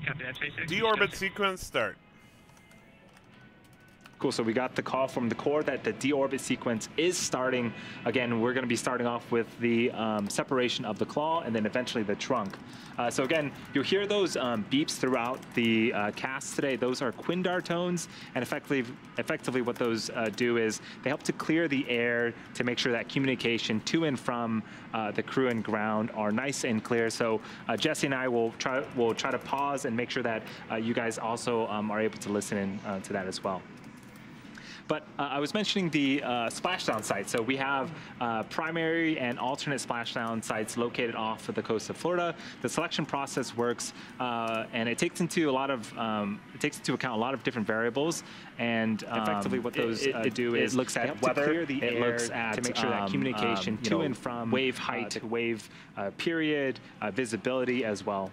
Copy that. Deorbit sequence start. Cool, so we got the call from the core that the deorbit sequence is starting. Again, we're gonna be starting off with the um, separation of the claw and then eventually the trunk. Uh, so again, you'll hear those um, beeps throughout the uh, cast today. Those are Quindar tones, and effectively, effectively what those uh, do is they help to clear the air to make sure that communication to and from uh, the crew and ground are nice and clear. So uh, Jesse and I will try, will try to pause and make sure that uh, you guys also um, are able to listen in to that as well. But uh, I was mentioning the uh, splashdown site. So we have uh, primary and alternate splashdown sites located off of the coast of Florida. The selection process works, uh, and it takes into a lot of um, it takes into account a lot of different variables. And um, effectively, what those it, it, it do is looks at weather. the it looks at to make sure that um, communication um, to know, and from wave height, uh, wave uh, period, visibility as well.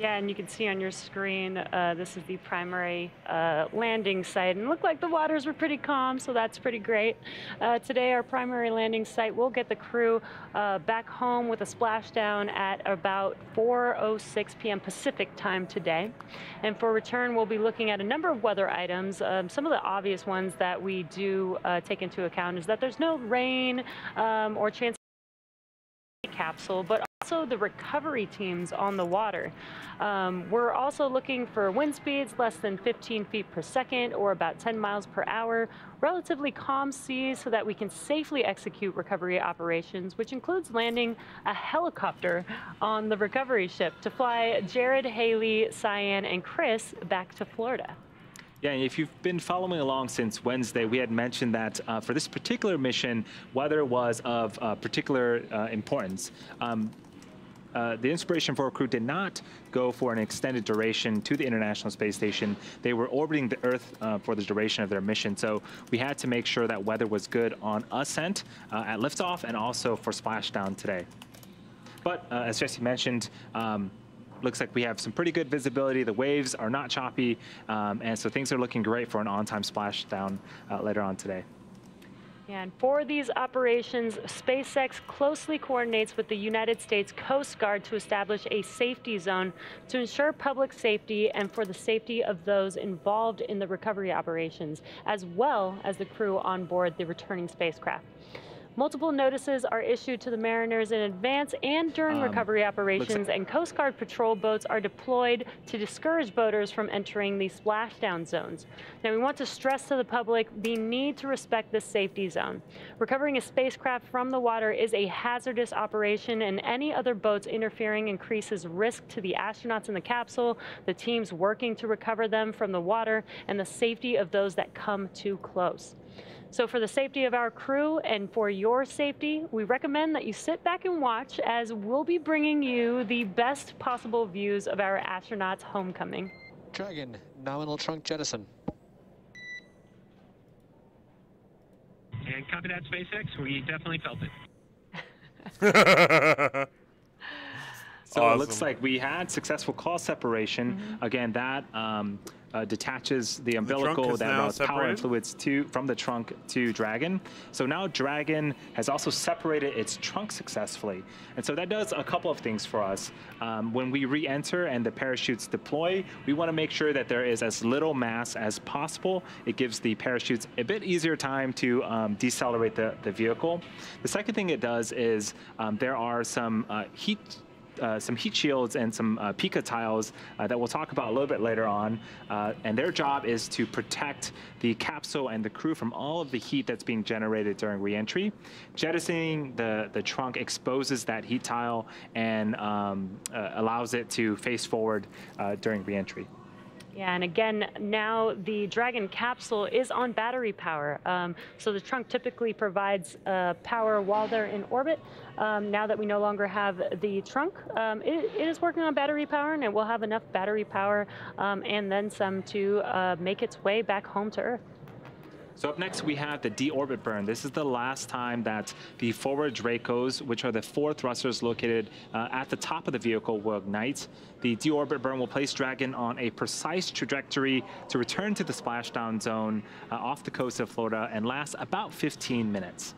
Yeah, and you can see on your screen, uh, this is the primary uh, landing site. And look like the waters were pretty calm, so that's pretty great. Uh, today, our primary landing site will get the crew uh, back home with a splashdown at about 4.06 p.m. Pacific time today. And for return, we'll be looking at a number of weather items. Um, some of the obvious ones that we do uh, take into account is that there's no rain um, or chance capsule, but also the recovery teams on the water. Um, we're also looking for wind speeds less than 15 feet per second or about 10 miles per hour, relatively calm seas so that we can safely execute recovery operations, which includes landing a helicopter on the recovery ship to fly Jared, Hayley, Sian, and Chris back to Florida. Yeah, and if you've been following along since Wednesday, we had mentioned that uh, for this particular mission, weather was of uh, particular uh, importance. Um, uh, the Inspiration 4 crew did not go for an extended duration to the International Space Station. They were orbiting the Earth uh, for the duration of their mission, so we had to make sure that weather was good on ascent, uh, at liftoff, and also for splashdown today. But uh, as Jesse mentioned, um, looks like we have some pretty good visibility. The waves are not choppy, um, and so things are looking great for an on-time splashdown uh, later on today. And for these operations, SpaceX closely coordinates with the United States Coast Guard to establish a safety zone to ensure public safety and for the safety of those involved in the recovery operations, as well as the crew on board the returning spacecraft. Multiple notices are issued to the mariners in advance and during um, recovery operations, and Coast Guard patrol boats are deployed to discourage boaters from entering the splashdown zones. Now, we want to stress to the public the need to respect this safety zone. Recovering a spacecraft from the water is a hazardous operation, and any other boats interfering increases risk to the astronauts in the capsule, the teams working to recover them from the water, and the safety of those that come too close. So for the safety of our crew and for your safety, we recommend that you sit back and watch as we'll be bringing you the best possible views of our astronauts' homecoming. Dragon, nominal trunk jettison. And copy that, SpaceX. We definitely felt it. so awesome. it looks like we had successful claw separation. Mm -hmm. Again, that um, uh, detaches the umbilical the that routes power and fluids to from the trunk to Dragon. So now Dragon has also separated its trunk successfully. And so that does a couple of things for us. Um, when we re-enter and the parachutes deploy, we want to make sure that there is as little mass as possible. It gives the parachutes a bit easier time to um, decelerate the, the vehicle. The second thing it does is um, there are some uh, heat some heat shields and some uh, PICA tiles uh, that we'll talk about a little bit later on. Uh, and their job is to protect the capsule and the crew from all of the heat that's being generated during reentry. Jettisoning the, the trunk exposes that heat tile and um, uh, allows it to face forward during reentry. Yeah, and again, now the Dragon capsule is on battery power. Um, so the trunk typically provides uh, power while they're in orbit. Um, now that we no longer have the trunk, um, it, it is working on battery power and it will have enough battery power um, and then some to uh, make its way back home to Earth. So up next, we have the deorbit burn. This is the last time that the forward Dracos, which are the four thrusters located uh, at the top of the vehicle, will ignite. The deorbit burn will place Dragon on a precise trajectory to return to the splashdown zone uh, off the coast of Florida and last about 15 minutes.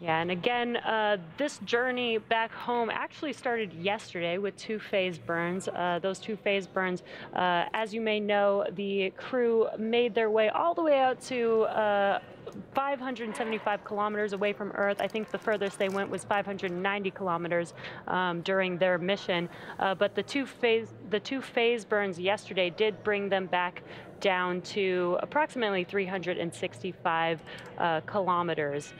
Yeah, and again, uh, this journey back home actually started yesterday with two phase burns. Uh, those two phase burns, uh, as you may know, the crew made their way all the way out to uh, 575 kilometers away from Earth. I think the furthest they went was 590 kilometers um, during their mission. Uh, but the two phase the two phase burns yesterday did bring them back down to approximately 365 uh, kilometers.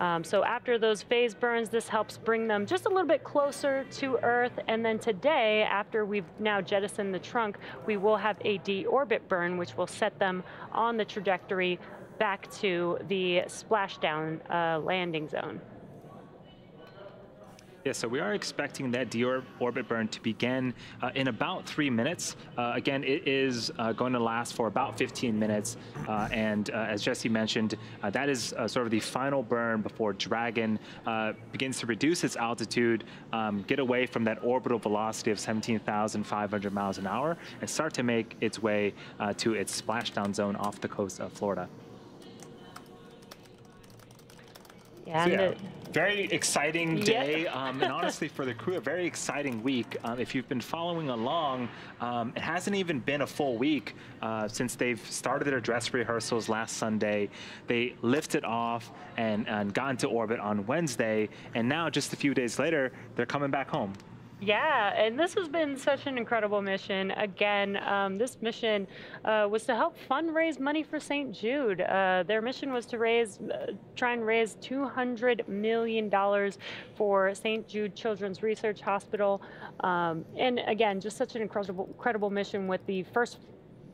Um, so after those phase burns, this helps bring them just a little bit closer to Earth. And then today, after we've now jettisoned the trunk, we will have a deorbit burn, which will set them on the trajectory back to the splashdown uh, landing zone. Yeah, so we are expecting that deorbit burn to begin uh, in about three minutes. Uh, again, it is uh, going to last for about 15 minutes. Uh, and uh, as Jesse mentioned, uh, that is sort of the final burn before Dragon begins to reduce its altitude, um, get away from that orbital velocity of 17,500 miles an hour, and start to make its way to its splashdown zone off the coast of Florida. Yeah, so, and yeah, the- very exciting Yeah. day, um, and honestly, for the crew, a very exciting week. Um, if you've been following along, um, it hasn't even been a full week uh, since they've started their dress rehearsals last Sunday. They lifted off and, and got into orbit on Wednesday, and now, just a few days later, they're coming back home. Yeah, and this has been such an incredible mission. Again, um, this mission uh, was to help fundraise money for St. Jude. Uh, their mission was to raise, uh, try and raise $200 million for St. Jude Children's Research Hospital. Um, and again, just such an incredible, incredible mission with the first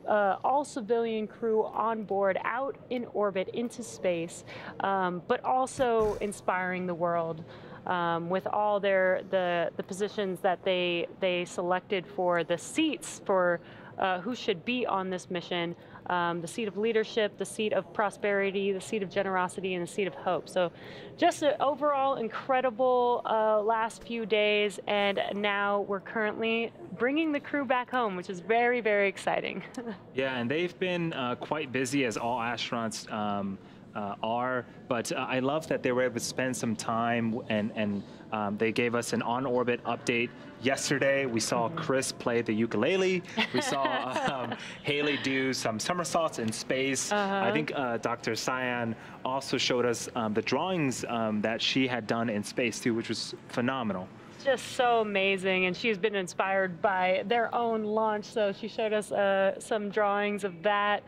uh, all civilian crew on board out in orbit into space, um, but also inspiring the world um, with all their the the positions that they they selected for the seats for uh, who should be on this mission. Um, the seat of leadership, the seat of prosperity, the seat of generosity, and the seat of hope. So, just an overall incredible uh, last few days, and now we're currently bringing the crew back home, which is very, very exciting. Yeah, and they've been uh, quite busy as all astronauts um, uh, are, but uh, I love that they were able to spend some time and, and um, they gave us an on-orbit update yesterday. We saw Chris play the ukulele. We saw um, Hayley do some somersaults in space. I think uh, Dr. Sian also showed us um, the drawings um, that she had done in space too, which was phenomenal. Just so amazing and she's been inspired by their own launch so she showed us uh, some drawings of that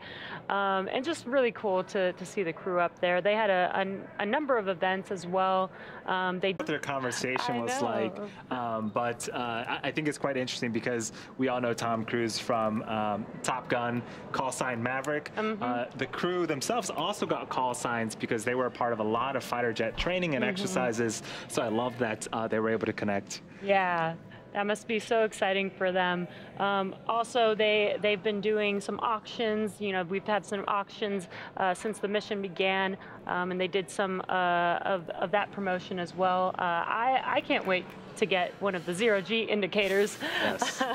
um, and just really cool to, to see the crew up there they had a, a, a number of events as well um, they what their conversation I was know. like. Um, but uh, I, think it's quite interesting because we all know Tom Cruise from um, Top Gun, call sign Maverick. Mm-hmm. Uh, the crew themselves also got call signs because they were a part of a lot of fighter jet training Mm-hmm. and exercises. So I love that uh, they were able to connect. Yeah, that must be so exciting for them. Um, also, they they've been doing some auctions. You know, we've had some auctions uh, since the mission began, um, and they did some uh, of of that promotion as well. Uh, I I can't wait to get one of the zero G indicators. Yes.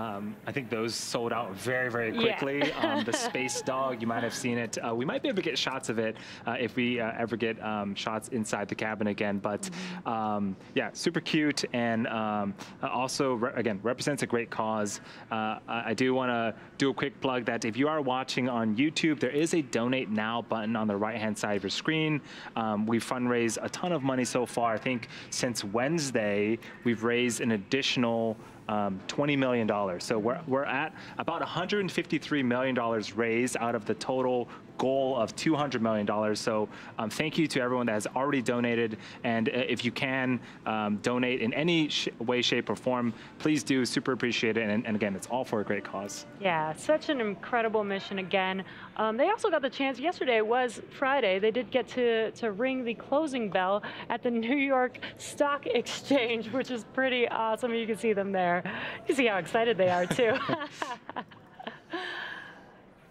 Um, I think those sold out very, very Yeah. quickly. um, the Space Dog, you might have seen it. Uh, we might be able to get shots of it uh, if we uh, ever get um, shots inside the cabin again. But um, yeah, super cute and um, also, re- again, represents a great cause. Uh, I, I do want to do a quick plug that if you are watching on YouTube, there is a donate now button on the right hand side of your screen. Um, we've fundraised a ton of money so far. I think since Wednesday, we've raised an additional um, $20 million. So we're, we're at about $153 million raised out of the total goal of $200 million. So um, thank you to everyone that has already donated. And uh, if you can um, donate in any sh- way, shape, or form, please do. Super appreciate it. And, and again, it's all for a great cause. Yeah, such an incredible mission again. Um, they also got the chance, yesterday was Friday, they did get to, to ring the closing bell at the New York Stock Exchange, which is pretty awesome. You can see them there. You see how excited they are, too.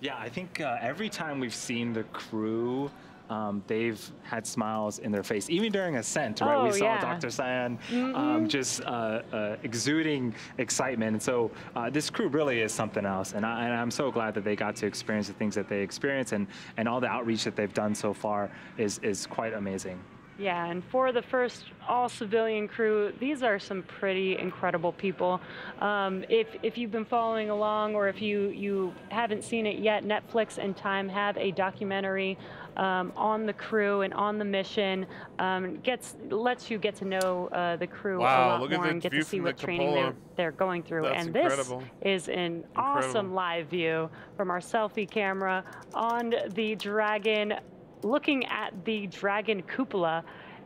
Yeah, I think uh, every time we've seen the crew um, they've had smiles in their face, even during ascent, right? Oh, we saw yeah. Dr. Sian um, just uh, uh, exuding excitement. And so uh, this crew really is something else. And, I, and I'm so glad that they got to experience the things that they experienced and, and all the outreach that they've done so far is, is quite amazing. Yeah, and for the first all civilian crew, these are some pretty incredible people. Um, if, if you've been following along or if you, you haven't seen it yet, Netflix and Time have a documentary um, on the crew and on the mission. Um, gets lets you get to know uh, the crew Wow, a lot look more and get to see what training they're, they're going through. That's and incredible. this is an awesome live view from our selfie camera on the Dragon, looking at the Dragon cupola.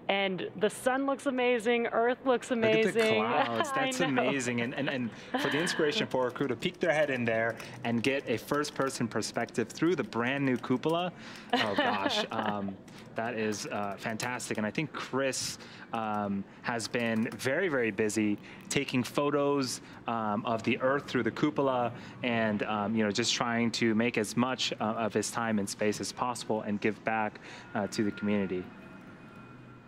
And the sun looks amazing, Earth looks amazing. Look at the clouds. That's amazing. And, and, and for the inspiration for our crew to peek their head in there and get a first person perspective through the brand new cupola, oh gosh, um, that is uh, fantastic. And I think Chris um, has been very, very busy taking photos um, of the Earth through the cupola and um, you know just trying to make as much uh, of his time in space as possible and give back uh, to the community.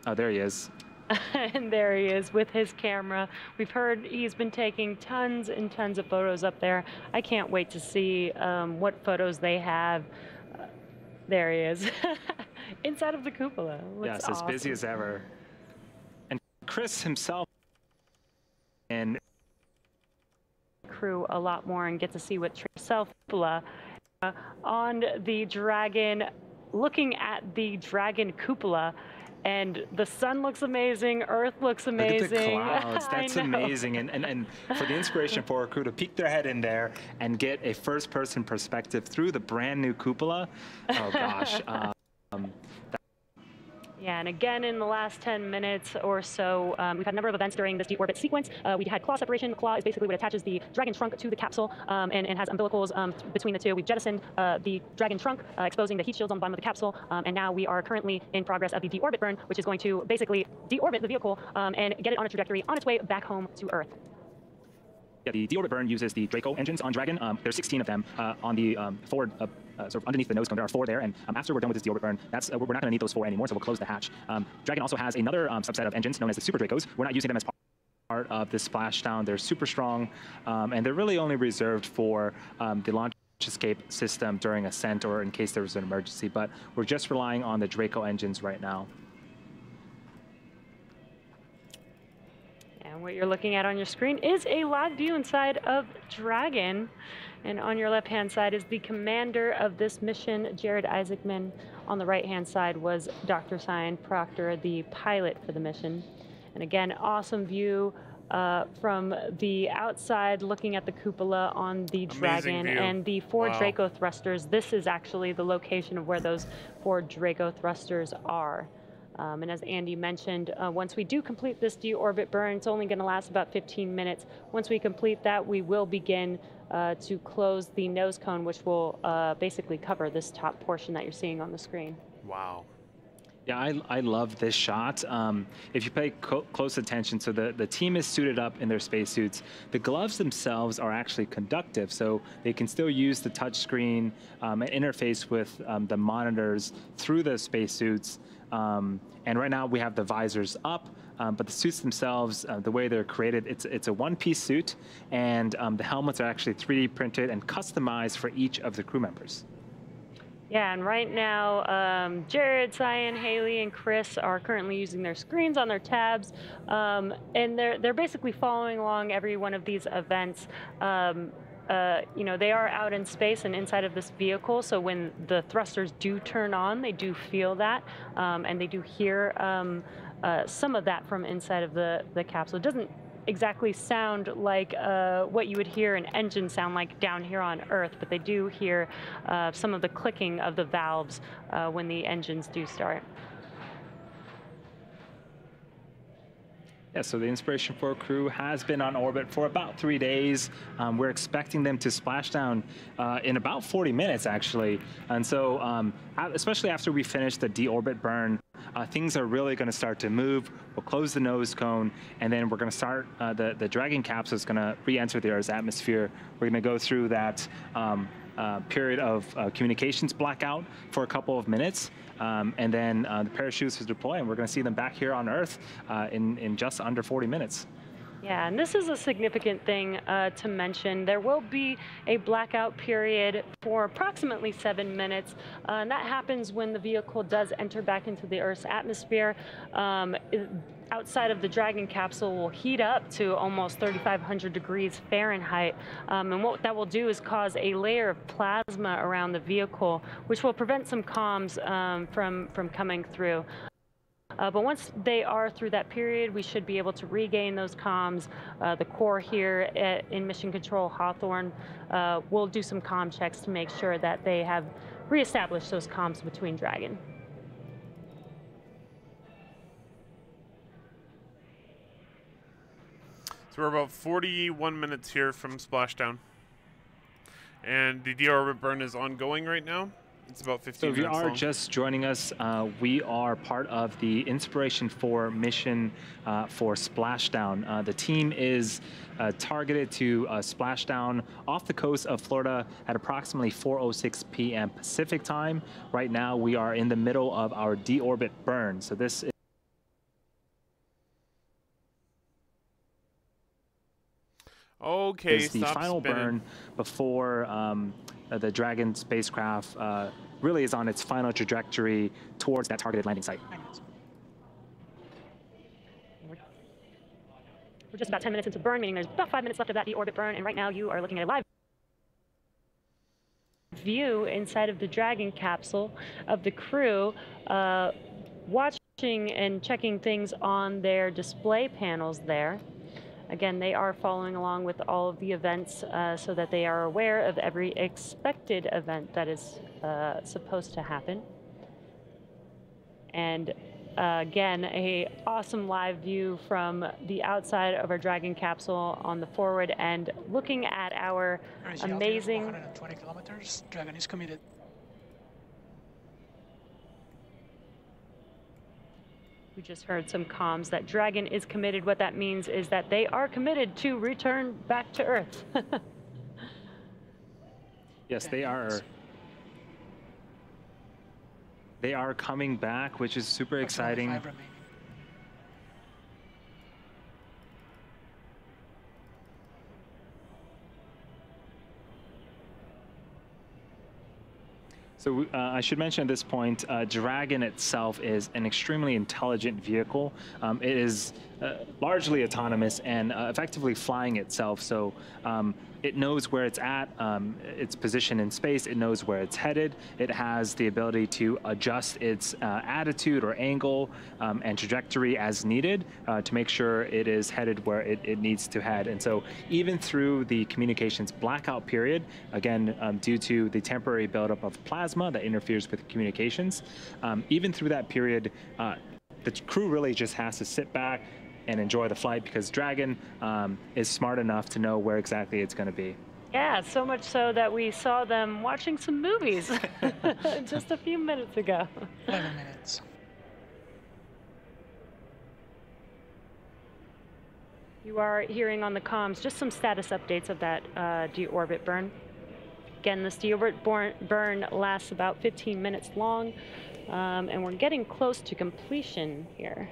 Oh, there he is. and there he is with his camera. We've heard he's been taking tons and tons of photos up there. I can't wait to see um, what photos they have. Uh, there he is, inside of the cupola. Looks yes, as busy as ever. And Chris himself and crew a lot more and get to see what self uh, on the dragon, looking at the dragon cupola. And the sun looks amazing, Earth looks amazing. look at the clouds. That's amazing. And, and, and for the inspiration for our crew to peek their head in there and get a first person perspective through the brand new cupola. Oh gosh. um, Yeah, and again, in the last 10 minutes or so, um, we've had a number of events during this deorbit sequence. Uh, we had claw separation. Claw is basically what attaches the Dragon trunk to the capsule um, and, and has umbilicals um, between the two. We've jettisoned uh, the Dragon trunk, uh, exposing the heat shields on the bottom of the capsule, um, and now we are currently in progress of the deorbit burn, which is going to basically deorbit the vehicle um, and get it on a trajectory on its way back home to Earth. Yeah, the deorbit burn uses the Draco engines on Dragon. Um, there's 16 of them uh, on the um, forward, uh, uh, sort of underneath the nose cone. There are four there, and um, after we're done with this deorbit burn, that's uh, we're not going to need those four anymore, so we'll close the hatch. Um, Dragon also has another um, subset of engines known as the Super Dracos. We're not using them as part of the splashdown. They're super strong, um, and they're really only reserved for the launch escape system during ascent or in case there was an emergency. But we're just relying on the Draco engines right now. And what you're looking at on your screen is a live view inside of Dragon. And on your left hand side is the commander of this mission, Jared Isaacman. On the right hand side was Dr. Sian Proctor, the pilot for the mission. And again, awesome view uh, from the outside looking at the cupola on the Dragon view. and the four Wow. Draco thrusters. This is actually the location of where those four Draco thrusters are. Um, and as Andy mentioned, uh, once we do complete this deorbit burn, it's only going to last about 15 minutes. Once we complete that, we will begin uh, to close the nose cone, which will uh, basically cover this top portion that you're seeing on the screen. Wow. Yeah, I, I love this shot. Um, if you pay co- close attention, so the, the team is suited up in their spacesuits. The gloves themselves are actually conductive, so they can still use the touch screen um, and interface with um, the monitors through the spacesuits. Um, and right now we have the visors up, um, but the suits themselves, uh, the way they're created, it's, it's a one-piece suit, and um, the helmets are actually 3D printed and customized for each of the crew members. Yeah, and right now, um, Jared, Sian, Hayley, and Chris are currently using their screens on their tabs, um, and they're they're basically following along every one of these events. Um, uh, you know, they are out in space and inside of this vehicle, so when the thrusters do turn on, they do feel that, um, and they do hear um, uh, some of that from inside of the the capsule. It doesn't exactly sound like uh, what you would hear an engine sound like down here on Earth, but they do hear uh, some of the clicking of the valves uh, when the engines do start. Yeah, so the Inspiration 4 crew has been on orbit for about three days. Um, we're expecting them to splash down uh, in about 40 minutes, actually. And so, um, especially after we finish the deorbit burn, uh, things are really going to start to move. We'll close the nose cone, and then we're going to start, uh, the, the Dragon capsule is going to re enter the Earth's atmosphere. We're going to go through that. Um, uh, period of uh, communications blackout for a couple of minutes. Um, and then uh, the parachutes will deploy, and we're going to see them back here on Earth uh, in, in just under 40 minutes. Yeah, and this is a significant thing uh, to mention. There will be a blackout period for approximately seven minutes, uh, and that happens when the vehicle does enter back into the Earth's atmosphere. Um, outside of the Dragon capsule will heat up to almost 3,500 degrees Fahrenheit. Um, and what that will do is cause a layer of plasma around the vehicle, which will prevent some comms um, from, from coming through. Uh, but once they are through that period, we should be able to regain those comms. Uh, the core here at, in Mission Control Hawthorne uh, will do some comm checks to make sure that they have reestablished those comms between Dragon. So we're about 41 minutes here from splashdown. And the deorbit burn is ongoing right now. It's about 15 So if you are long. just joining us, uh, we are part of the Inspiration 4 mission uh, for Splashdown. Uh, the team is uh, targeted to uh, splashdown off the coast of Florida at approximately 4.06 p.m. Pacific time. Right now, we are in the middle of our deorbit burn. So this Okay, is the stop final spinning. burn before um, uh, the Dragon spacecraft uh, really is on its final trajectory towards that targeted landing site. We're just about 10 minutes into burn, meaning there's about five minutes left of that deorbit burn, and right now you are looking at a live view inside of the Dragon capsule of the crew uh, watching and checking things on their display panels there. Again, they are following along with all of the events uh, so that they are aware of every expected event that is uh, supposed to happen. And uh, again, a awesome live view from the outside of our Dragon capsule on the forward end, looking at our There is the altitude of amazing 120 kilometers. Dragon is committed. Just heard some comms that Dragon is committed. What that means is that they are committed to return back to Earth. Yes, they are. They are coming back, which is super exciting. So uh, I should mention at this point, uh, Dragon itself is an extremely intelligent vehicle. Um, it is uh, largely autonomous and uh, effectively flying itself. So um, it knows where it's at, um, its position in space. It knows where it's headed. It has the ability to adjust its uh, attitude or angle um, and trajectory as needed uh, to make sure it is headed where it, it needs to head. And so even through the communications blackout period, again, um, due to the temporary buildup of plasma that interferes with communications, um, even through that period, uh, the crew really just has to sit back and enjoy the flight because Dragon um, is smart enough to know where exactly it's going to be. yeah, so much so that we saw them watching some movies just a few minutes ago. 11 minutes. You are hearing on the comms just some status updates of that uh, deorbit burn. Again, this deorbit born, burn lasts about 15 minutes long, um, and we're getting close to completion here.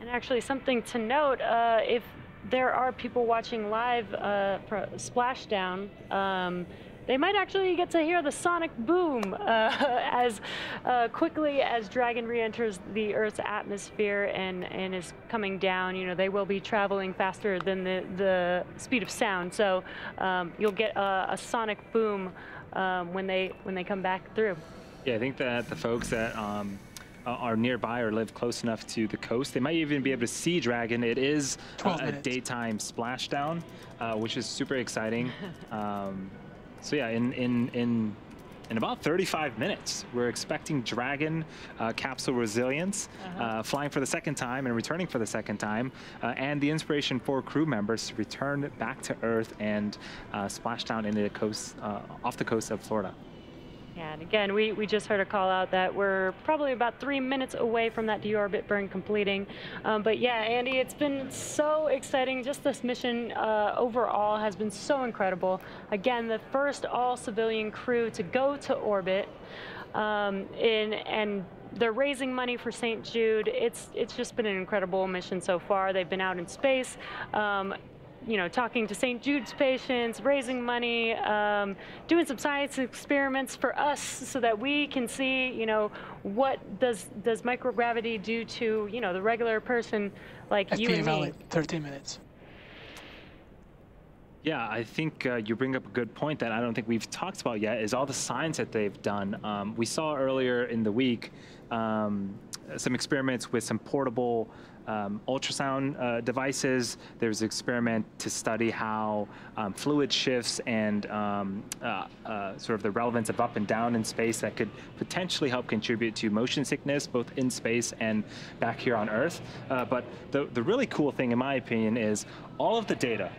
And actually, something to note uh, if there are people watching live uh, Splashdown, um, they might actually get to hear the sonic boom uh, as uh, quickly as Dragon re enters the Earth's atmosphere and, and is coming down. You know, they will be traveling faster than the, the speed of sound. So um, you'll get a, a sonic boom um, when, they, when they come back through. Yeah, I think that the folks that um, are nearby or live close enough to the coast, they might even be able to see Dragon. It is uh, a daytime splashdown, uh, which is super exciting. um, so yeah, in in in in about 35 minutes, we're expecting Dragon uh, capsule resilience uh flying for the second time and returning for the second time, uh, and the Inspiration 4 crew members to return back to Earth and uh, splash down into the coast, uh, off the coast of Florida. Yeah, and again, we, we just heard a call out that we're probably about three minutes away from that deorbit burn completing. Um, but yeah, Andy, it's been so exciting. Just this mission uh, overall has been so incredible. Again, the first all civilian crew to go to orbit. Um, in, and they're raising money for St. Jude. It's it's just been an incredible mission so far. They've been out in space. Um, you know, talking to St. Jude's patients, raising money, um, doing some science experiments for us so that we can see, you know, what does does microgravity do to, you know, the regular person like you FPA and me. valid, 13 minutes. Yeah, I think uh, you bring up a good point that I don't think we've talked about yet is all the science that they've done. Um, we saw earlier in the week um, some experiments with some portable um, ultrasound uh, devices. There's an experiment to study how um, fluid shifts and um, uh, uh, sort of the relevance of up and down in space that could potentially help contribute to motion sickness, both in space and back here on Earth. Uh, but the, the really cool thing, in my opinion, is all of the data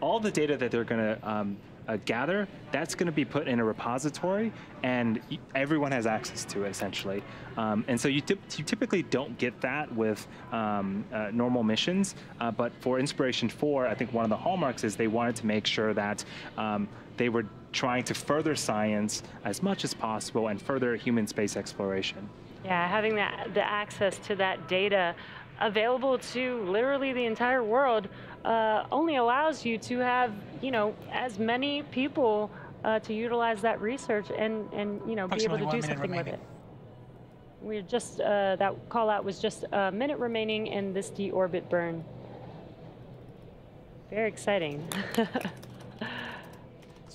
all the data that they're going to um, uh, gather, that's going to be put in a repository, and everyone has access to it essentially. Um, and so you, you typically don't get that with um, uh, normal missions, uh, but for Inspiration 4, I think one of the hallmarks is they wanted to make sure that um, they were trying to further science as much as possible and further human space exploration. Yeah, having that the access to that data available to literally the entire world uh, only allows you to have you know as many people uh, to utilize that research and and you know be able to do something with it. We're just uh, that call out was just a minute remaining in this deorbit burn. Very exciting.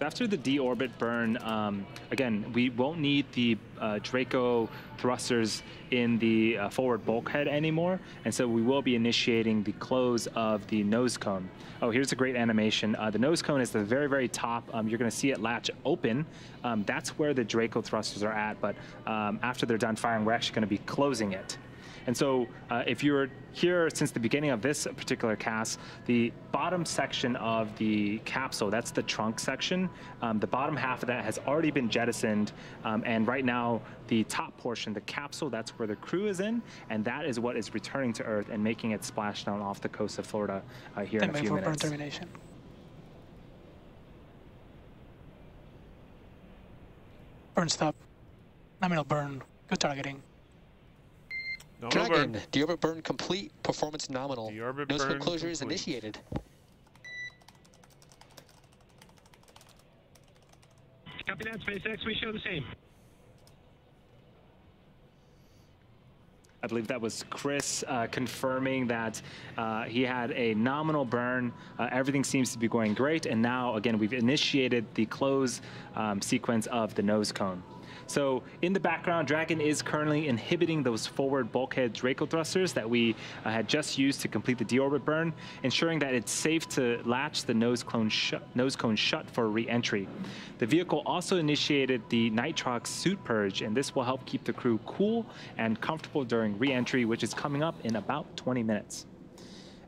After the deorbit burn, um, again, we won't need the uh, Draco thrusters in the uh, forward bulkhead anymore, and so we will be initiating the close of the nose cone. Oh, here's a great animation. Uh, the nose cone is the very, very top. Um, you're going to see it latch open. Um, that's where the Draco thrusters are at, but um, after they're done firing, we're actually going to be closing it. And so, uh, if you're here since the beginning of this particular cast, the bottom section of the capsule, that's the trunk section, um, the bottom half of that has already been jettisoned. Um, and right now, the top portion, the capsule, that's where the crew is in. And that is what is returning to Earth and making it splash down off the coast of Florida uh, here in 10 a few minutes. termination. Burn stop. Nominal burn. Good targeting. No, no Dragon, burn. deorbit burn complete. Performance nominal. Deorbit Nose burn closure is initiated. Copy that, SpaceX. We show the same. I believe that was Chris uh, confirming that uh, he had a nominal burn. Uh, everything seems to be going great. And now, again, we've initiated the close um, sequence of the nose cone. So in the background, Dragon is currently inhibiting those forward bulkhead Draco thrusters that we uh, had just used to complete the deorbit burn, ensuring that it's safe to latch the nose cone, nose cone shut for re-entry. The vehicle also initiated the nitrox suit purge, and this will help keep the crew cool and comfortable during re-entry, which is coming up in about 20 minutes.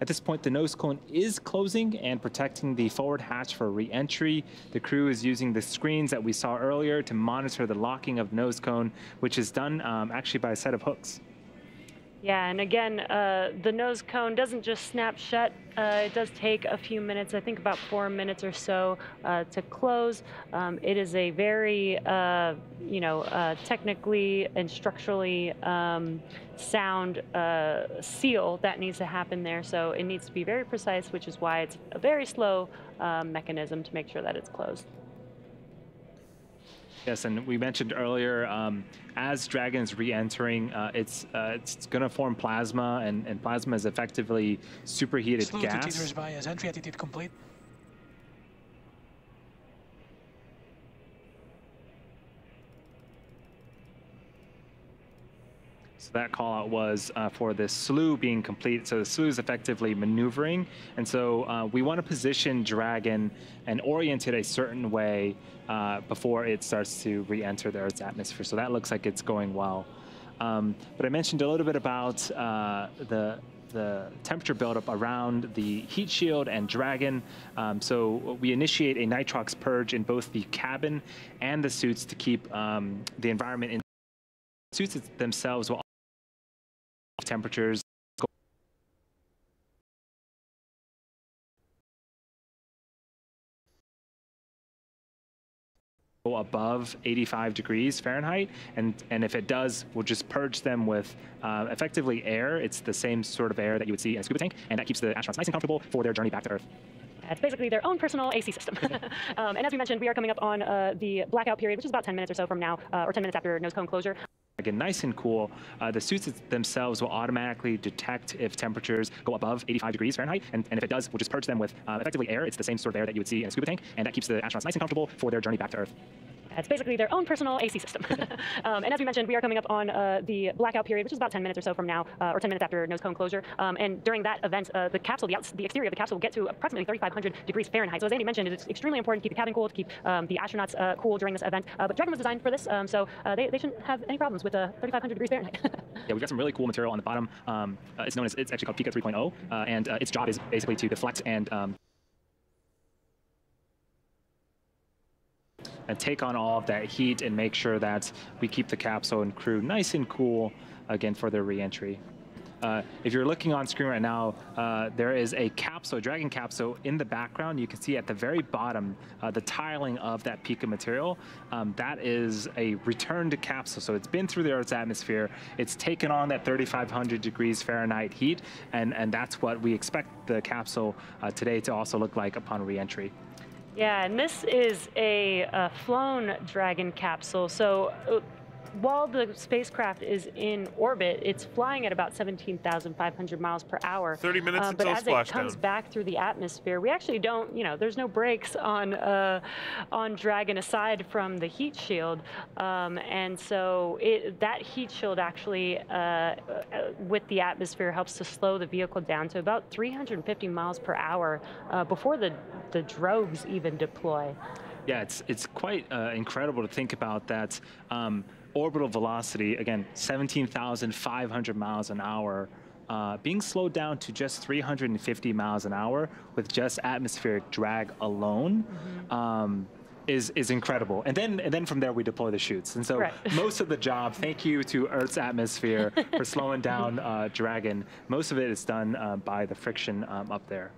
At this point, the nose cone is closing and protecting the forward hatch for re-entry. The crew is using the screens that we saw earlier to monitor the locking of nose cone, which is done um, actually by a set of hooks. Yeah, and again, uh, the nose cone doesn't just snap shut. Uh, it does take a few minutes, I think about four minutes or so, uh, to close. Um, it is a very, uh, you know, uh, technically and structurally um, sound uh, seal that needs to happen there. So it needs to be very precise, which is why it's a very slow uh, mechanism to make sure that it's closed. Yes, and we mentioned earlier, um, as Dragon is re-entering, uh, it's uh, it's going to form plasma, and, and plasma is effectively superheated Slew to gas. teeters bias. Entry attitude complete. That call out was uh, for the slew being complete. So the slew is effectively maneuvering. And so uh, we want to position Dragon and orient it a certain way uh, before it starts to re enter the Earth's atmosphere. So that looks like it's going well. Um, but I mentioned a little bit about uh, the the temperature buildup around the heat shield and Dragon. Um, so we initiate a nitrox purge in both the cabin and the suits to keep um, the environment in. Suits themselves will temperatures go above 85 degrees Fahrenheit, and and if it does, we'll just purge them with uh, effectively air. It's the same sort of air that you would see in a scuba tank, and that keeps the astronauts nice and comfortable for their journey back to Earth. It's basically their own personal AC system. um, and as we mentioned, we are coming up on uh, the blackout period, which is about 10 minutes or so from now, uh, or 10 minutes after nose cone closure. Again, nice and cool. Uh, the suits themselves will automatically detect if temperatures go above 85 degrees Fahrenheit, and, and if it does, we'll just purge them with uh, effectively air. It's the same sort of air that you would see in a scuba tank, and that keeps the astronauts nice and comfortable for their journey back to Earth. It's basically their own personal AC system. um, and as we mentioned, we are coming up on uh, the blackout period, which is about 10 minutes or so from now, uh, or 10 minutes after nose cone closure. Um, and during that event, uh, the capsule, the, the exterior of the capsule will get to approximately 3,500 degrees Fahrenheit. So as Andy mentioned, it's extremely important to keep the cabin cool, to keep um, the astronauts uh, cool during this event. Uh, but Dragon was designed for this, um, so uh, they, they shouldn't have any problems with uh, 3,500 degrees Fahrenheit. Yeah, we've got some really cool material on the bottom. Um, it's known as, it's actually called PICA 3.0, uh, and its job is basically to deflect and and take on all of that heat and make sure that we keep the capsule and crew nice and cool again for their reentry. Uh, if you're looking on screen right now, uh, there is a capsule, Dragon capsule in the background. You can see at the very bottom uh, the tiling of that PICA material. Um, that is a returned capsule. So it's been through the Earth's atmosphere. It's taken on that 3,500 degrees Fahrenheit heat, and, and that's what we expect the capsule uh, today to also look like upon reentry. Yeah, and this is a, uh flown Dragon capsule. So uh, while the spacecraft is in orbit, it's flying at about 17,500 miles per hour. 30 minutes Uh, but until as it comes splashdown. back through the atmosphere, we actually don't, you know, there's no brakes on uh, on Dragon aside from the heat shield, um, and so it, that heat shield actually, uh, uh, with the atmosphere, helps to slow the vehicle down to about 350 miles per hour uh, before the the drogues even deploy. Yeah, it's it's quite uh, incredible to think about that um, orbital velocity again, 17,500 miles an hour, uh, being slowed down to just 350 miles an hour with just atmospheric drag alone. Um, is, is incredible, and then and then from there we deploy the chutes, and so Correct. most of the job. Thank you to Earth's atmosphere for slowing down uh, Dragon. Most of it is done uh, by the friction um, up there.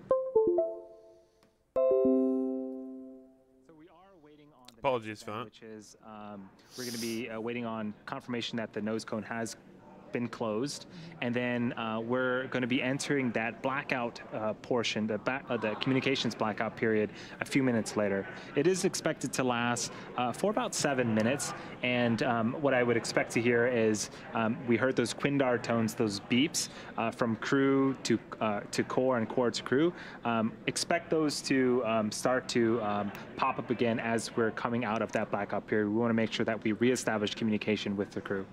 Apologies for that. Which is um, we're going to be uh, waiting on confirmation that the nose cone has been closed, and then uh, we're going to be entering that blackout uh, portion, the uh, the communications blackout period, a few minutes later. It is expected to last uh, for about seven minutes, and um, what I would expect to hear is um, we heard those Quindar tones, those beeps uh, from crew to uh, to core and core to crew. Um, expect those to um, start to um, pop up again as we're coming out of that blackout period. We want to make sure that we reestablish communication with the crew.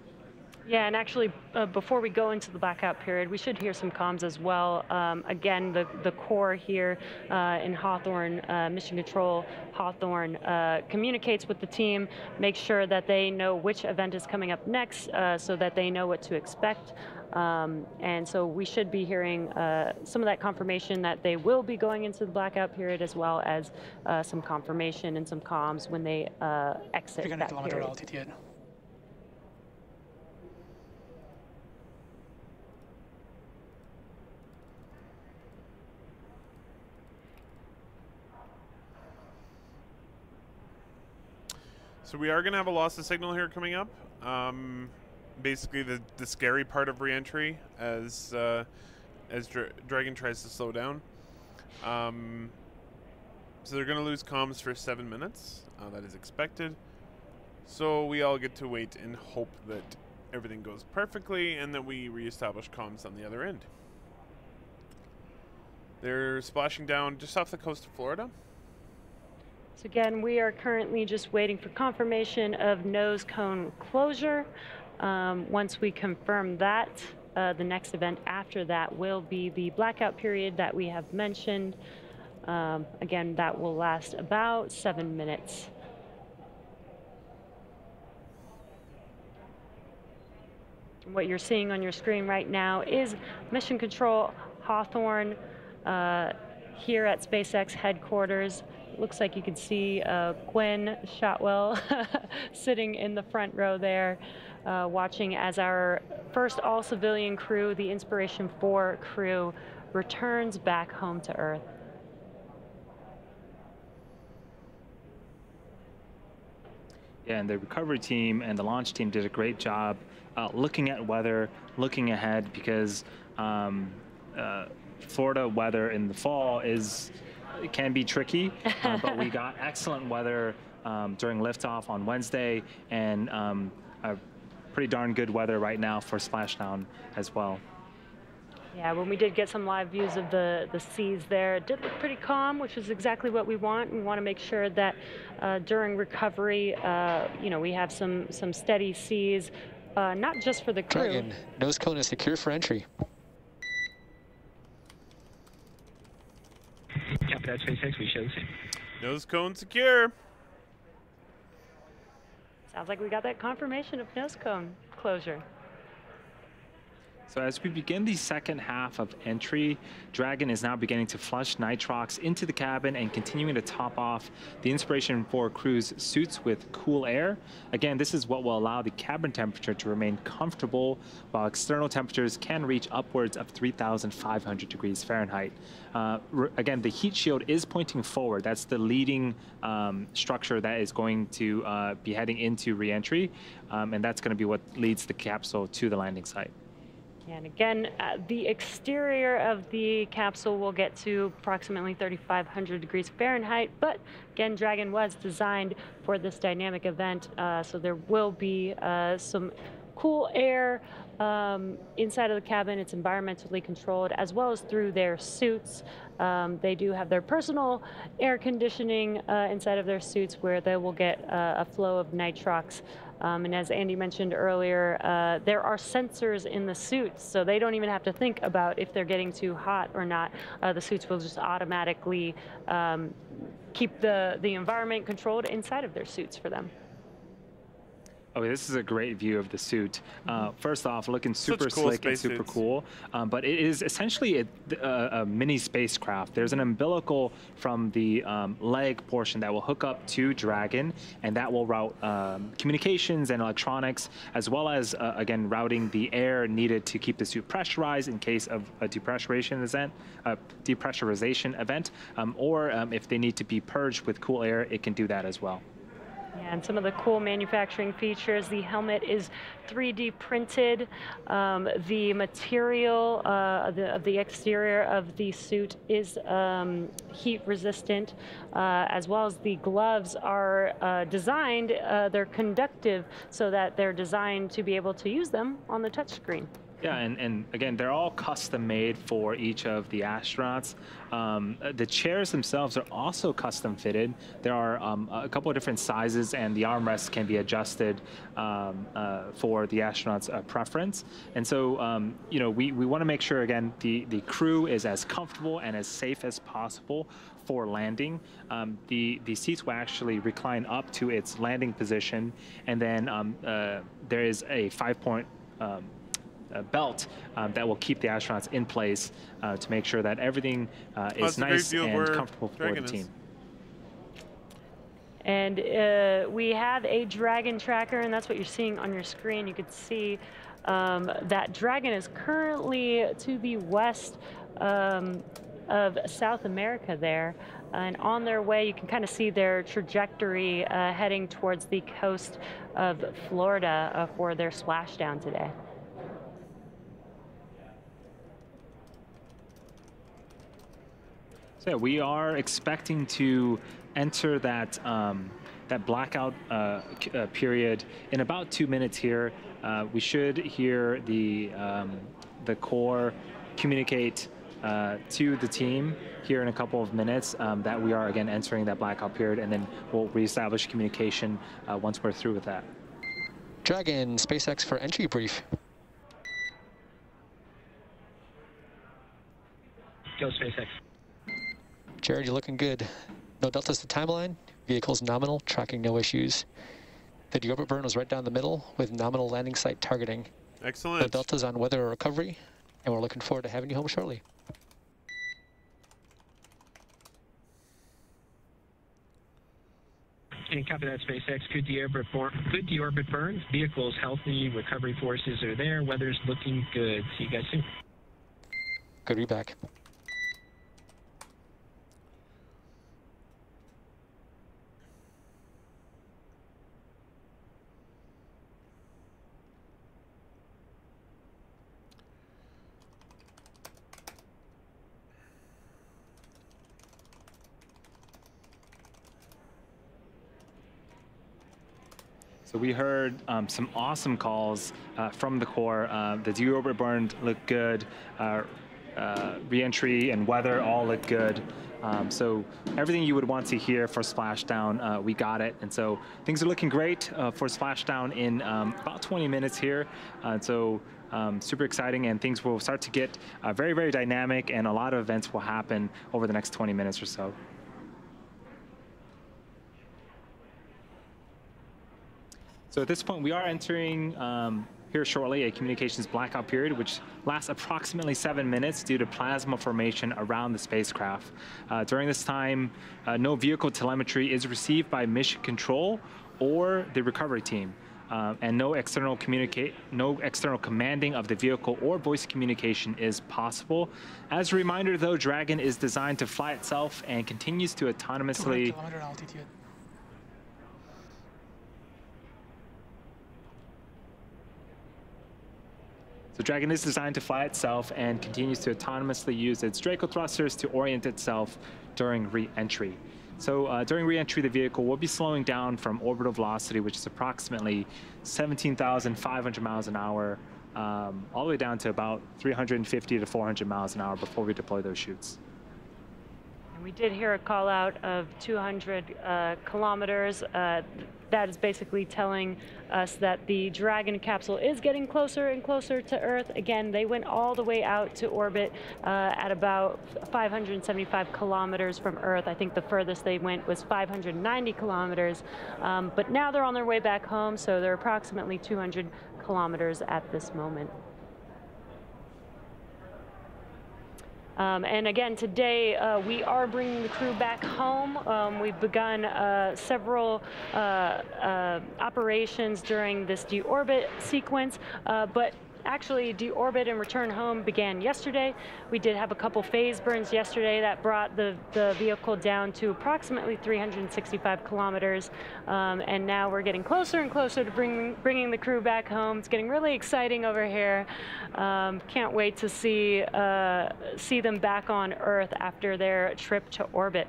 Yeah, and actually, uh, before we go into the blackout period, we should hear some comms as well. Um, again, the, the core here uh, in Hawthorne, uh, Mission Control Hawthorne, uh, communicates with the team, makes sure that they know which event is coming up next uh, so that they know what to expect. Um, and so we should be hearing uh, some of that confirmation that they will be going into the blackout period as well as uh, some confirmation and some comms when they uh, exit that period. altitude. So we are going to have a loss of signal here coming up. Um, basically, the, the scary part of reentry as uh, as Dra- Dragon tries to slow down. Um, so they're going to lose comms for seven minutes. Uh, that is expected. So we all get to wait and hope that everything goes perfectly and that we reestablish comms on the other end. They're splashing down just off the coast of Florida. Again, we are currently just waiting for confirmation of nose cone closure. Um, once we confirm that, uh, the next event after that will be the blackout period that we have mentioned. Um, again, that will last about seven minutes. What you're seeing on your screen right now is Mission Control Hawthorne uh, here at SpaceX headquarters. Looks like you can see uh, Gwynne Shotwell sitting in the front row there, uh, watching as our first all civilian crew, the Inspiration 4 crew, returns back home to Earth. Yeah, and the recovery team and the launch team did a great job uh, looking at weather, looking ahead, because um, uh, Florida weather in the fall is can be tricky, uh, but we got excellent weather um, during liftoff on Wednesday, and um, a pretty darn good weather right now for splashdown as well. Yeah, when we did get some live views of the, the seas there, it did look pretty calm, which is exactly what we want. We want to make sure that uh, during recovery, uh, you know, we have some, some steady seas, uh, not just for the crew. Dragon, nose cone is secure for entry. Copy that, SpaceX. We show the same. Nose cone secure. Sounds like we got that confirmation of nose cone closure. So as we begin the second half of entry, Dragon is now beginning to flush nitrox into the cabin and continuing to top off the Inspiration 4 crew's suits with cool air. Again, this is what will allow the cabin temperature to remain comfortable while external temperatures can reach upwards of 3,500 degrees Fahrenheit. Uh, again, the heat shield is pointing forward. That's the leading um, structure that is going to uh, be heading into reentry, um, and that's going to be what leads the capsule to the landing site. And again, uh, the exterior of the capsule will get to approximately 3,500 degrees Fahrenheit, but again, Dragon was designed for this dynamic event, uh, so there will be uh, some cool air um, inside of the cabin. It's environmentally controlled as well as through their suits. Um, they do have their personal air conditioning uh, inside of their suits where they will get uh, a flow of nitrox um, and as Andy mentioned earlier, uh, there are sensors in the suits, so they don't even have to think about if they're getting too hot or not. Uh, the suits will just automatically um, keep the, the environment controlled inside of their suits for them. Okay, this is a great view of the suit. Uh, Mm-hmm. first off, looking super cool slick and super spacesuits. cool, um, but it is essentially a, a, a mini spacecraft. There's an umbilical from the um, leg portion that will hook up to Dragon, and that will route um, communications and electronics, as well as, uh, again, routing the air needed to keep the suit pressurized in case of a depressurization event, a depressurization event, um, or um, if they need to be purged with cool air, it can do that as well. Yeah, and some of the cool manufacturing features, the helmet is 3D printed. Um, the material uh, of, the, of the exterior of the suit is um, heat resistant, uh, as well as the gloves are uh, designed, uh, they're conductive so that they're designed to be able to use them on the touchscreen. Yeah, and, and again, they're all custom made for each of the astronauts. Um, uh, the chairs themselves are also custom fitted. There are um, a couple of different sizes, and the armrests can be adjusted um, uh, for the astronauts' uh, preference. And so, um, you know, we, we want to make sure, again, the, the crew is as comfortable and as safe as possible for landing. Um, the, the seats will actually recline up to its landing position, and then um, uh, there is a five point um, uh, belt um, that will keep the astronauts in place uh, to make sure that everything uh, is it's a great nice and comfortable for Dragon the is. team. And uh, we have a dragon tracker, and that's what you're seeing on your screen. You can see um, that dragon is currently to the west um, of South America there. And on their way, you can kind of see their trajectory uh, heading towards the coast of Florida uh, for their splashdown today. So yeah, we are expecting to enter that um, that blackout uh, uh, period in about two minutes here. Uh, we should hear the um, the core communicate uh, to the team here in a couple of minutes um, that we are again entering that blackout period, and then we'll reestablish communication uh, once we're through with that. Dragon, SpaceX for entry brief. Go SpaceX. Jared, you're looking good. No deltas to timeline. Vehicle's nominal, tracking no issues. The deorbit burn was right down the middle with nominal landing site targeting. No Excellent. deltas on weather or recovery, and we're looking forward to having you home shortly. And copy that, SpaceX. Good deorbit, bor- good deorbit burn. Vehicle's healthy. Recovery forces are there. Weather's looking good. See you guys soon. Good to be back. So we heard um, some awesome calls uh, from the core. Uh, the deorbit burn looked good. Uh, uh, reentry and weather all look good. Um, so everything you would want to hear for splashdown, uh, we got it. And so things are looking great uh, for splashdown in um, about 20 minutes here. Uh, so um, super exciting, and things will start to get uh, very, very dynamic, and a lot of events will happen over the next 20 minutes or so. So at this point, we are entering um, here shortly a communications blackout period, which lasts approximately seven minutes due to plasma formation around the spacecraft. Uh, during this time, uh, no vehicle telemetry is received by mission control or the recovery team. Uh, and no external communicate, no external commanding of the vehicle or voice communication is possible. As a reminder, though, Dragon is designed to fly itself and continues to 200 autonomously kilometer altitude. So Dragon is designed to fly itself and continues to autonomously use its Draco thrusters to orient itself during re-entry. So uh, during re-entry, the vehicle will be slowing down from orbital velocity, which is approximately 17,500 miles an hour, um, all the way down to about 350 to 400 miles an hour before we deploy those chutes. We did hear a call out of 200 uh, kilometers. Uh, that is basically telling us that the Dragon capsule is getting closer and closer to Earth. Again, they went all the way out to orbit uh, at about 575 kilometers from Earth. I think the furthest they went was 590 kilometers. Um, but now they're on their way back home, so they're approximately 200 kilometers at this moment. Um, and again, today uh, we are bringing the crew back home. Um, we've begun uh, several uh, uh, operations during this deorbit sequence, uh, but actually deorbit and return home began yesterday. We did have a couple phase burns yesterday that brought the, the vehicle down to approximately 365 kilometers. Um, and now we're getting closer and closer to bring, bringing the crew back home. It's getting really exciting over here. Um, can't wait to see, uh, see them back on Earth after their trip to orbit.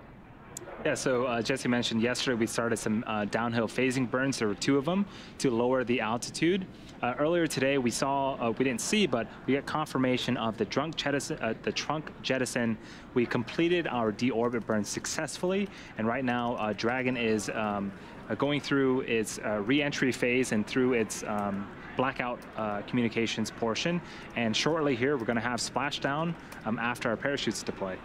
Yeah, so uh, Jesse mentioned yesterday we started some uh, downhill phasing burns. There were two of them to lower the altitude. Uh, earlier today, we saw, uh, we didn't see, but we got confirmation of the, trunk jettison, uh, the trunk jettison. We completed our deorbit burn successfully, and right now, uh, Dragon is um, going through its uh, re-entry phase and through its um, blackout uh, communications portion. And shortly here, we're going to have splashdown um, after our parachutes deploy.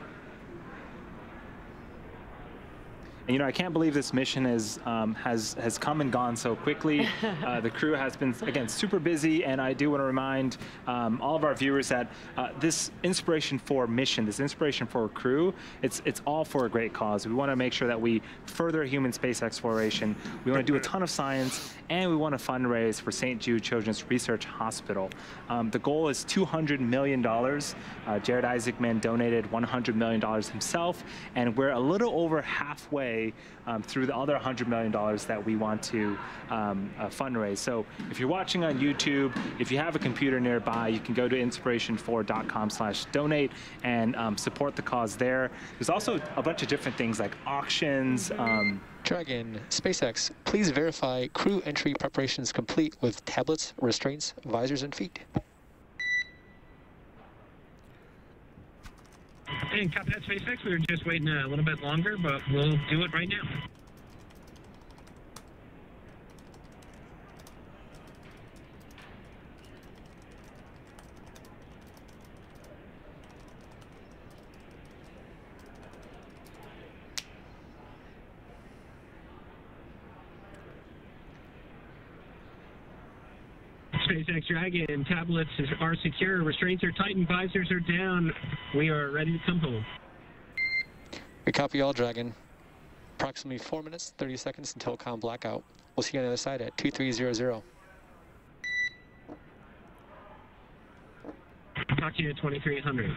And, you know, I can't believe this mission is, um, has, has come and gone so quickly. Uh, the crew has been, again, super busy, and I do want to remind um, all of our viewers that uh, this Inspiration 4 mission, this Inspiration 4 crew, it's, it's all for a great cause. We want to make sure that we further human space exploration. We want to do a ton of science, and we want to fundraise for St. Jude Children's Research Hospital. Um, the goal is $200 million. Uh, Jared Isaacman donated $100 million himself, and we're a little over halfway um, through the other $100 million that we want to um, uh, fundraise. So if you're watching on YouTube, if you have a computer nearby, you can go to inspiration4.com slash donate and um, support the cause there. There's also a bunch of different things like auctions, um, Dragon, SpaceX, please verify crew entry preparations complete with tablets, restraints, visors, and feet. Copy that, SpaceX. We were just waiting a little bit longer, but we'll do it right now. SpaceX Dragon tablets are secure, restraints are tightened, visors are down. We are ready to come home. We copy all, Dragon. Approximately 4 minutes, 30 seconds until com blackout. We'll see you on the other side at 2300. Talk to you at 2300.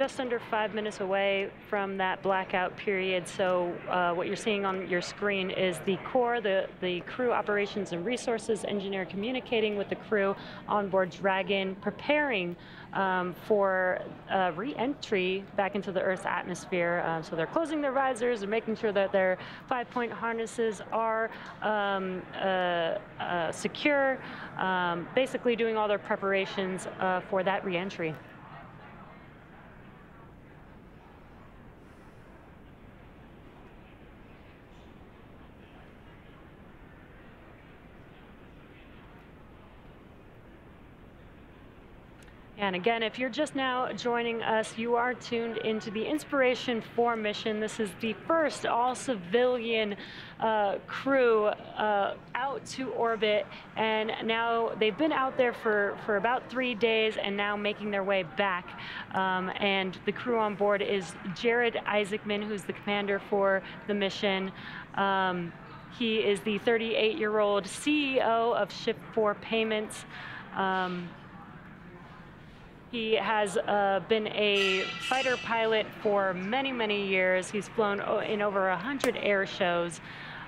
Just under five minutes away from that blackout period. So uh, what you're seeing on your screen is the core, the, the crew operations and resources engineer communicating with the crew on board Dragon, preparing um, for uh, re-entry back into the Earth's atmosphere. Um, so they're closing their visors, they're making sure that their five-point harnesses are um, uh, uh secure, um, basically doing all their preparations uh, for that re-entry. And again, if you're just now joining us, you are tuned into the Inspiration 4 mission. This is the first all-civilian uh, crew uh, out to orbit, and now they've been out there for, for about three days and now making their way back. Um, and the crew on board is Jared Isaacman, who's the commander for the mission. Um, he is the 38-year-old CEO of Shift4 Payments. Um, he has uh, been a fighter pilot for many, many years. He's flown in over 100 air shows.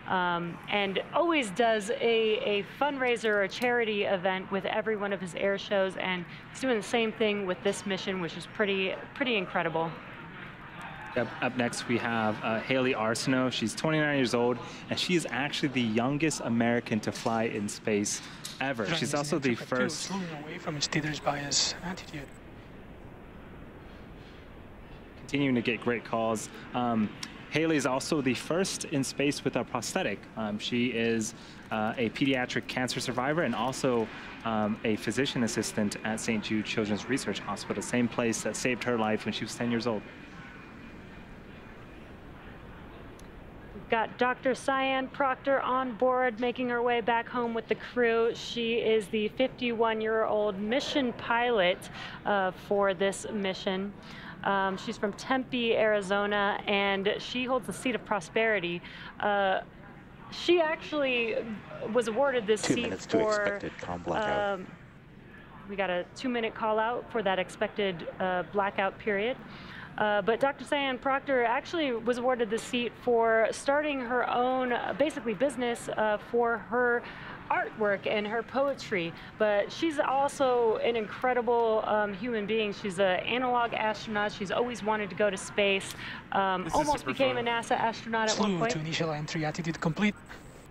Um, and always does a, a fundraiser or a charity event with every one of his air shows. And he's doing the same thing with this mission, which is pretty, pretty incredible. Up, up next, we have uh, Hayley Arceneaux. She's 29 years old, and she is actually the youngest American to fly in space ever. She's also the first. away from its bias attitude. Continuing to get great calls. Um, Hayley is also the first in space with a prosthetic. Um, she is uh, a pediatric cancer survivor and also um, a physician assistant at St. Jude Children's Research Hospital, the same place that saved her life when she was 10 years old. Got Dr. Sian Proctor on board, making her way back home with the crew. She is the 51-year-old mission pilot uh, for this mission. Um, she's from Tempe, Arizona, and she holds the seat of prosperity. Uh, she actually was awarded this Two seat minutes for. to expected blackout. Um, we got a two-minute call out for that expected uh, blackout period. Uh, but Dr. Sian Proctor actually was awarded the seat for starting her own, uh, basically, business uh, for her artwork and her poetry. But she's also an incredible um, human being. She's an analog astronaut. She's always wanted to go to space. Um, almost became fun. a NASA astronaut at one point. to initial entry attitude complete.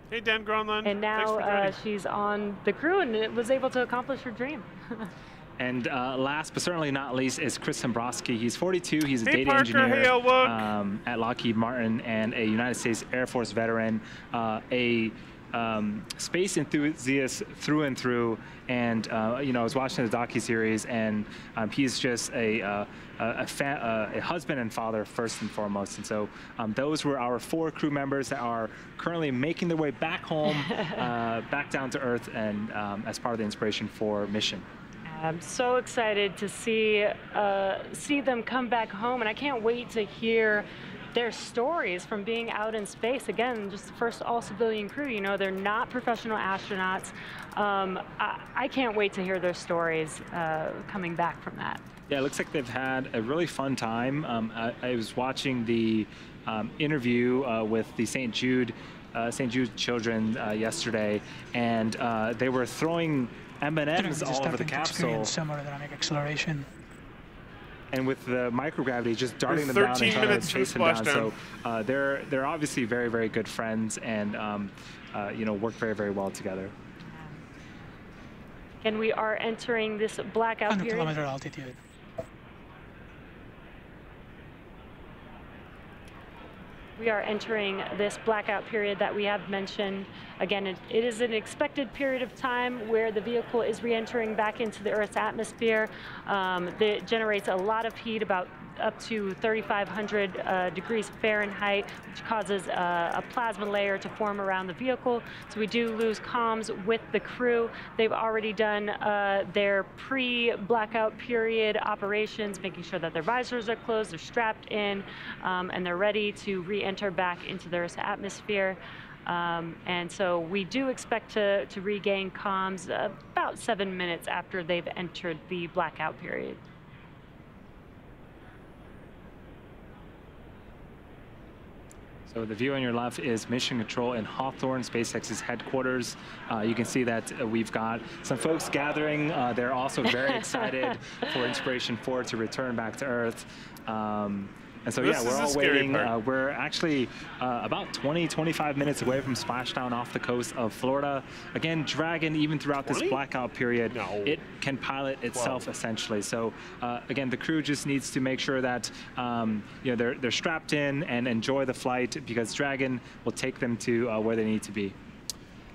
Hey, Dan Gronlund. And now uh, she's on the crew and was able to accomplish her dream. And uh, last but certainly not least is Chris Sembroski. He's 42. He's a hey, data Parker, engineer hey, um, at Lockheed Martin and a United States Air Force veteran, uh, a um, space enthusiast through and through. And uh, you know, I was watching the docu series, and um, he's just a uh, a, a, a, husband and father first and foremost. And so um, those were our four crew members that are currently making their way back home, uh, back down to earth, and um, as part of the Inspiration 4 mission. I'm so excited to see uh, see them come back home, and I can't wait to hear their stories from being out in space. Again, just the first all-civilian crew. You know, they're not professional astronauts. Um, I, I, can't wait to hear their stories uh, coming back from that. Yeah, it looks like they've had a really fun time. Um, I, I, was watching the um, interview uh, with the St. Jude uh, St. Jude children uh, yesterday, and uh, they were throwing M&Ms all over the capsule. Thermodynamic acceleration. And with the microgravity just darting them down and trying to chase them down. So uh, they're they're obviously very very good friends and um, uh, you know work very very well together. And we are entering this blackout 100 period. kilometer altitude. We are entering this blackout period that we have mentioned. Again, it, it is an expected period of time where the vehicle is re-entering back into the Earth's atmosphere. Um, that generates a lot of heat, about up to 3,500 uh, degrees Fahrenheit, which causes uh, a plasma layer to form around the vehicle. So we do lose comms with the crew. They've already done uh, their pre-blackout period operations, making sure that their visors are closed, they're strapped in, um, and they're ready to re-enter back into the Earth's atmosphere. Um, and so we do expect to, to regain comms about seven minutes after they've entered the blackout period. So the view on your left is Mission Control in Hawthorne, SpaceX's headquarters. Uh, you can see that uh, we've got some folks gathering. Uh, they're also very excited for Inspiration 4 to return back to Earth. Um, and so, this yeah, we're all waiting. Uh, we're actually uh, about 20, 25 minutes away from splashdown off the coast of Florida. Again, Dragon, even throughout 20? this blackout period, no. it can pilot itself 12. essentially. So, uh, again, the crew just needs to make sure that um, you know they're they're strapped in and enjoy the flight because Dragon will take them to uh, where they need to be.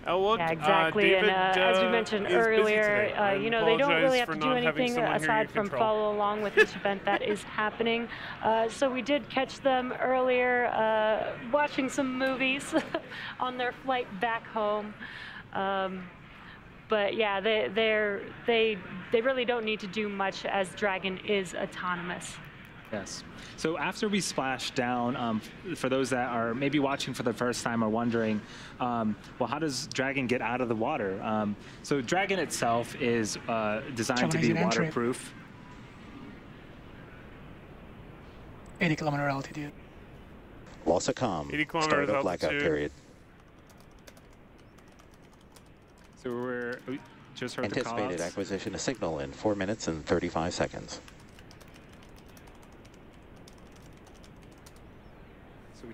Oh, well, yeah, exactly. Uh, David, and uh, as we mentioned earlier, uh, you know, they don't really have to do anything aside from follow along with each event that is happening. Uh, so we did catch them earlier uh, watching some movies on their flight back home. Um, but yeah, they they're, they they really don't need to do much as Dragon is autonomous. Yes. So after we splash down, um, for those that are maybe watching for the first time or wondering, um, well, how does Dragon get out of the water? Um, so Dragon itself is uh, designed to be waterproof. 80 kilometer altitude. Loss of comm. 80 kilometers Start blackout period. So we're we just heard Anticipated acquisition of signal in 4 minutes and 35 seconds.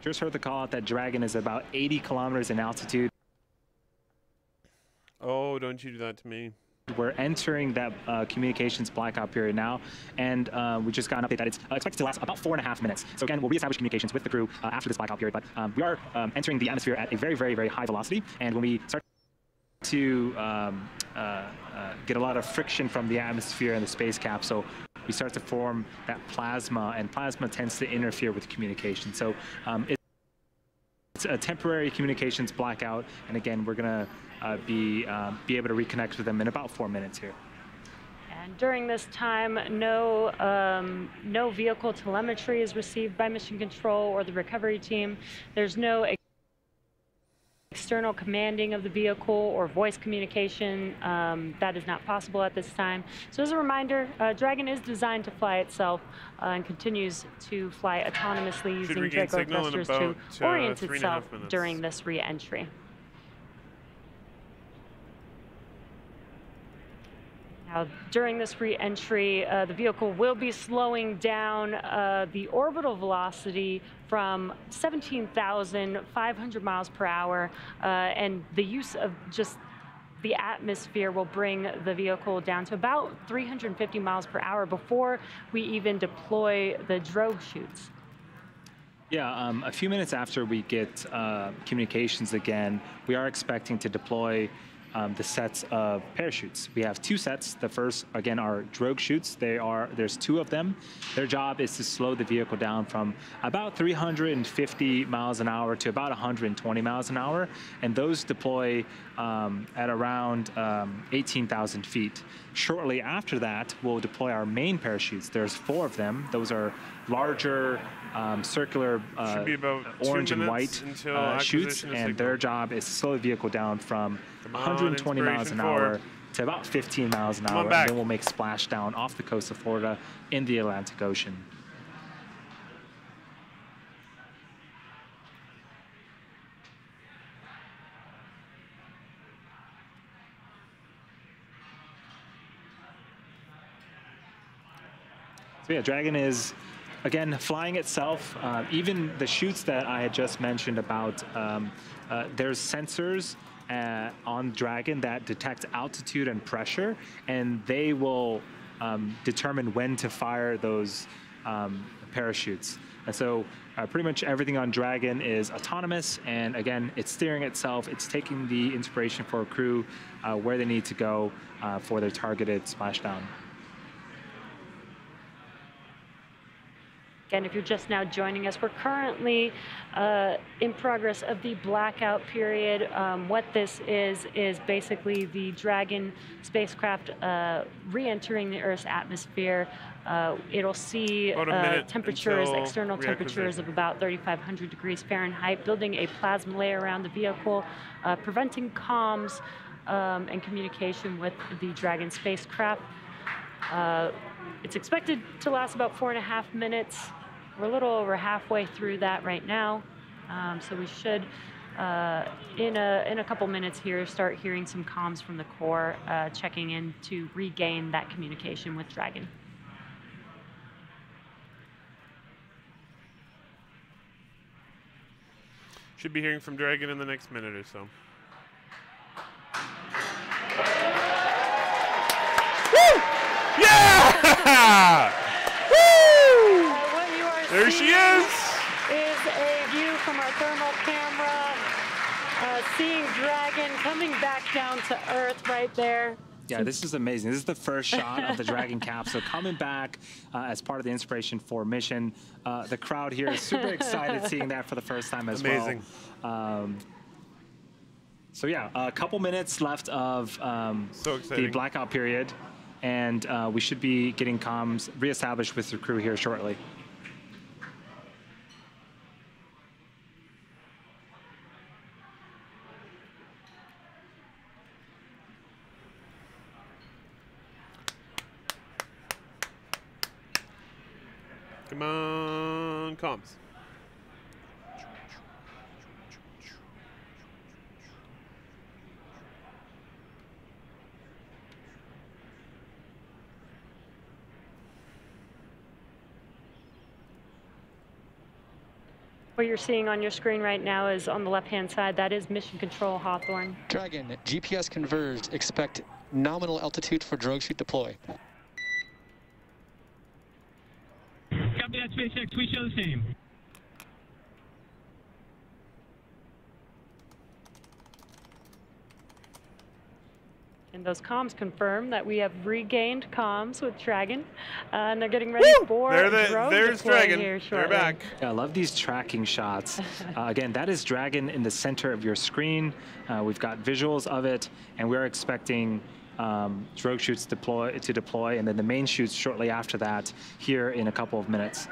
Just heard the call out that Dragon is about 80 kilometers in altitude. Oh, don't you do that to me. We're entering that uh, communications blackout period now, and uh, we just got an update that it's uh, expected to last about four and a half minutes. So again, we'll reestablish communications with the crew uh, after this blackout period, but um, we are um, entering the atmosphere at a very, very, very high velocity, and when we start to um, uh, uh, get a lot of friction from the atmosphere and the space capsule, we start to form that plasma, and plasma tends to interfere with communication. So um, it's a temporary communications blackout, and again, we're going to uh, be, uh, be able to reconnect with them in about four minutes here. And during this time, no, um, no vehicle telemetry is received by Mission Control or the recovery team. There's no external commanding of the vehicle or voice communication. Um, that is not possible at this time. So as a reminder, uh, Dragon is designed to fly itself uh, and continues to fly autonomously using Draco thrusters to uh, orient itself during this re-entry. Now, during this re-entry, uh, the vehicle will be slowing down uh, the orbital velocity from 17,500 miles per hour, uh, and the use of just the atmosphere will bring the vehicle down to about 350 miles per hour before we even deploy the drogue chutes. Yeah, um, a few minutes after we get uh, communications again, we are expecting to deploy um, the sets of parachutes. We have two sets. The first, again, are drogue chutes. They are there's two of them. Their job is to slow the vehicle down from about 350 miles an hour to about 120 miles an hour, and those deploy um, at around um, 18,000 feet. Shortly after that, we'll deploy our main parachutes. There's four of them. Those are larger um, circular uh, orange and white uh, chutes, and their job is to slow the vehicle down from 120 miles an hour to about 15 miles an hour, and then we'll make splashdown off the coast of Florida in the Atlantic Ocean. So yeah, Dragon is again, flying itself, uh, even the chutes that I had just mentioned about, um, uh, there's sensors uh, on Dragon that detect altitude and pressure, and they will um, determine when to fire those um, parachutes. And so uh, pretty much everything on Dragon is autonomous, and again, it's steering itself. It's taking the inspiration for a crew uh, where they need to go uh, for their targeted splashdown. Again, if you're just now joining us, we're currently uh, in progress of the blackout period. Um, what this is, is basically the Dragon spacecraft uh, re-entering the Earth's atmosphere. Uh, it'll see uh, temperatures, external temperatures of about 3,500 degrees Fahrenheit, building a plasma layer around the vehicle, uh, preventing comms um, and communication with the Dragon spacecraft. Uh, it's expected to last about four and a half minutes. We're a little over halfway through that right now, um, so we should, uh, in a in a couple minutes here, start hearing some comms from the core, uh, checking in to regain that communication with Dragon. Should be hearing from Dragon in the next minute or so. Woo! Yeah! Woo! Uh, what you are There she is. is a view from our thermal camera, uh, seeing Dragon coming back down to Earth right there. Yeah, this is amazing. This is the first shot of the Dragon capsule coming back uh, as part of the Inspiration 4 mission. Uh, the crowd here is super excited seeing that for the first time as Amazing. well. Um, so yeah, a couple minutes left of um, So the blackout period, and uh, we should be getting comms reestablished with the crew here shortly. Come on, comms. What you're seeing on your screen right now is on the left-hand side. That is Mission Control Hawthorne. Dragon, GPS converged. Expect nominal altitude for drogue chute deploy. Copy that, SpaceX. We show the same. And those comms confirm that we have regained comms with Dragon, uh, and they're getting ready for There the, drone there's Dragon. Here They're shortly. back. Yeah, I love these tracking shots. Uh, again, that is Dragon in the center of your screen. Uh, we've got visuals of it, and we're expecting um, drogue chutes deploy to deploy, and then the main chutes shortly after that here in a couple of minutes.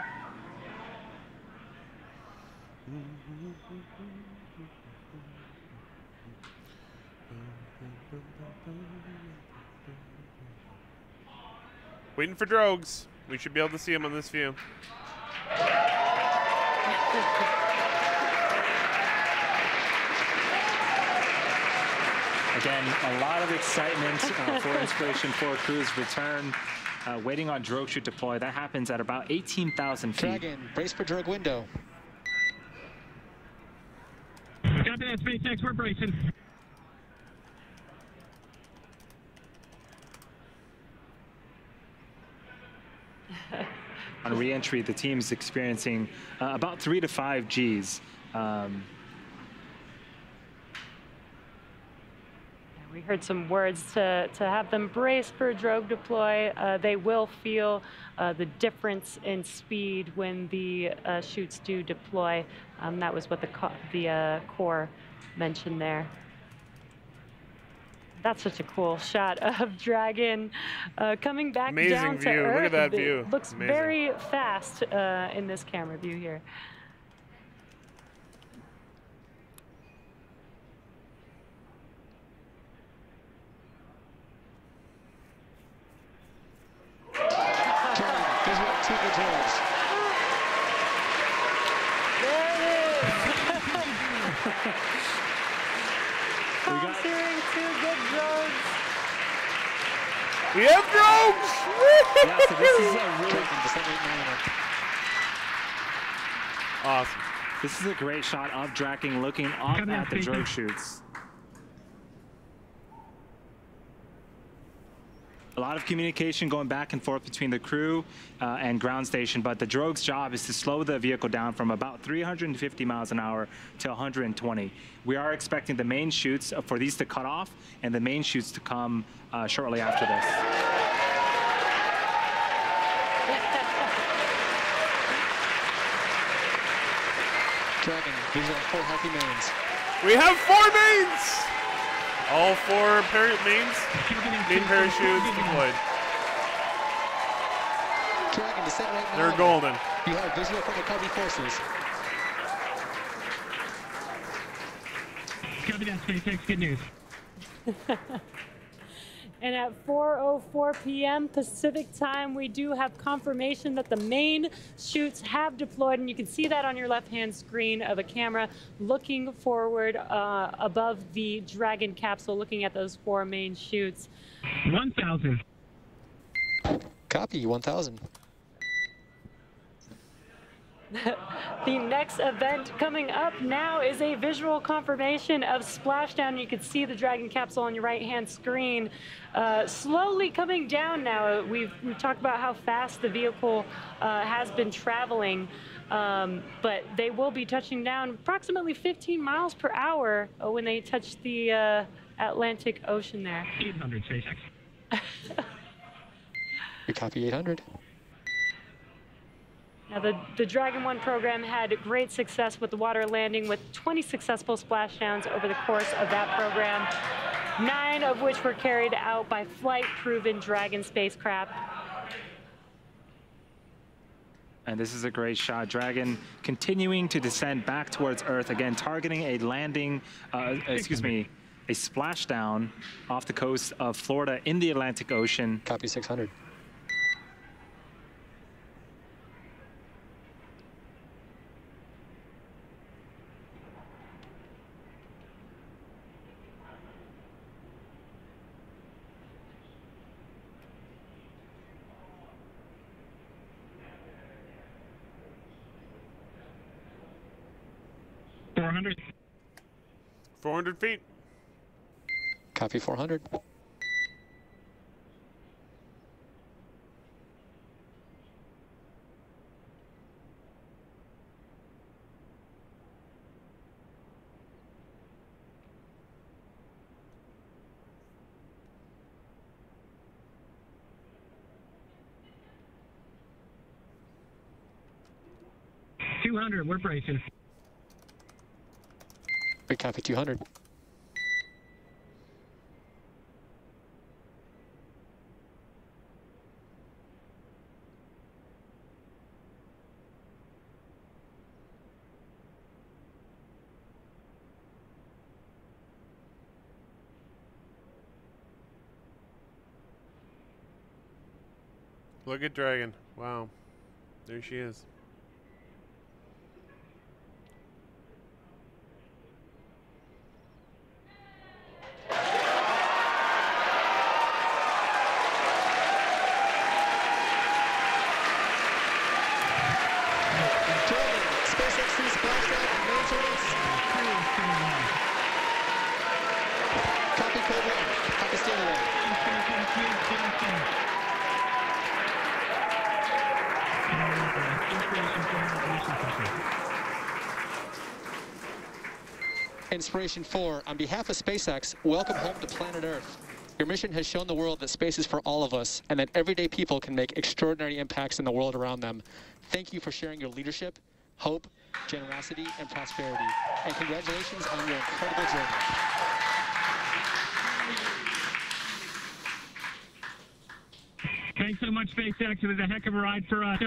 Waiting for drogues. We should be able to see them on this view. Again, a lot of excitement uh, for Inspiration 4 crew's return. Uh, waiting on drogue chute deploy. That happens at about 18,000 feet. Dragon, brace for drogue window. Copy that, SpaceX. We're bracing. On re-entry, the team is experiencing uh, about three to five Gs. Um, We heard some words to, to have them brace for a drogue deploy. Uh, they will feel uh, the difference in speed when the uh, chutes do deploy. Um, that was what the, co- the uh, core mentioned there. That's such a cool shot of Dragon uh, coming back Amazing down to view. Look Earth. at that It view. looks Amazing. very fast uh, in this camera view here. Dragon, visual two good drogues. There it is. We got- Comms hearing two good drogues. We have drogues. yeah, so this is a really Dragon, descending. Awesome. This is a great shot of Draken looking up at the here, drogue Peyton. chutes. A lot of communication going back and forth between the crew uh, and ground station, but the drogue's job is to slow the vehicle down from about 350 miles an hour to 120. We are expecting the main chutes uh, for these to cut off and the main chutes to come uh, shortly after this. Dragon, these are four healthy mains. We have four mains! All four par- mains, main parachutes deployed. Dragon, descend right now. They're golden. You have visual from the Cubby forces. Copy that, SpaceX. Good news. And at 4:04 p.m. Pacific time, we do have confirmation that the main chutes have deployed, and you can see that on your left-hand screen of a camera looking forward uh, above the Dragon capsule, looking at those four main chutes. 1,000. Copy, 1000. The next event coming up now is a visual confirmation of splashdown. You can see the Dragon capsule on your right-hand screen, uh, slowly coming down. Now we've we've talked about how fast the vehicle uh, has been traveling, um, but they will be touching down approximately 15 miles per hour uh, when they touch the uh, Atlantic Ocean there. 800, SpaceX. We copy 800. Now, the, the Dragon 1 program had great success with the water landing with 20 successful splashdowns over the course of that program, nine of which were carried out by flight-proven Dragon spacecraft. And this is a great shot. Dragon continuing to descend back towards Earth, again targeting a landing, uh, excuse me, a splashdown off the coast of Florida in the Atlantic Ocean. Copy 600. Four hundred. 400 feet. Copy 400. Two hundred. We're bracing. Copy 200. Look at Dragon. Wow. There she is. Inspiration 4, on behalf of SpaceX, welcome home to planet Earth. Your mission has shown the world that space is for all of us and that everyday people can make extraordinary impacts in the world around them. Thank you for sharing your leadership, hope, generosity, and prosperity. And congratulations on your incredible journey. Thanks so much, SpaceX. It was a heck of a ride for us.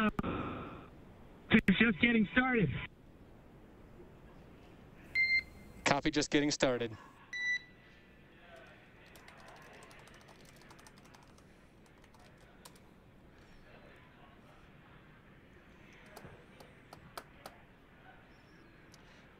It's just getting started. Copy just getting started.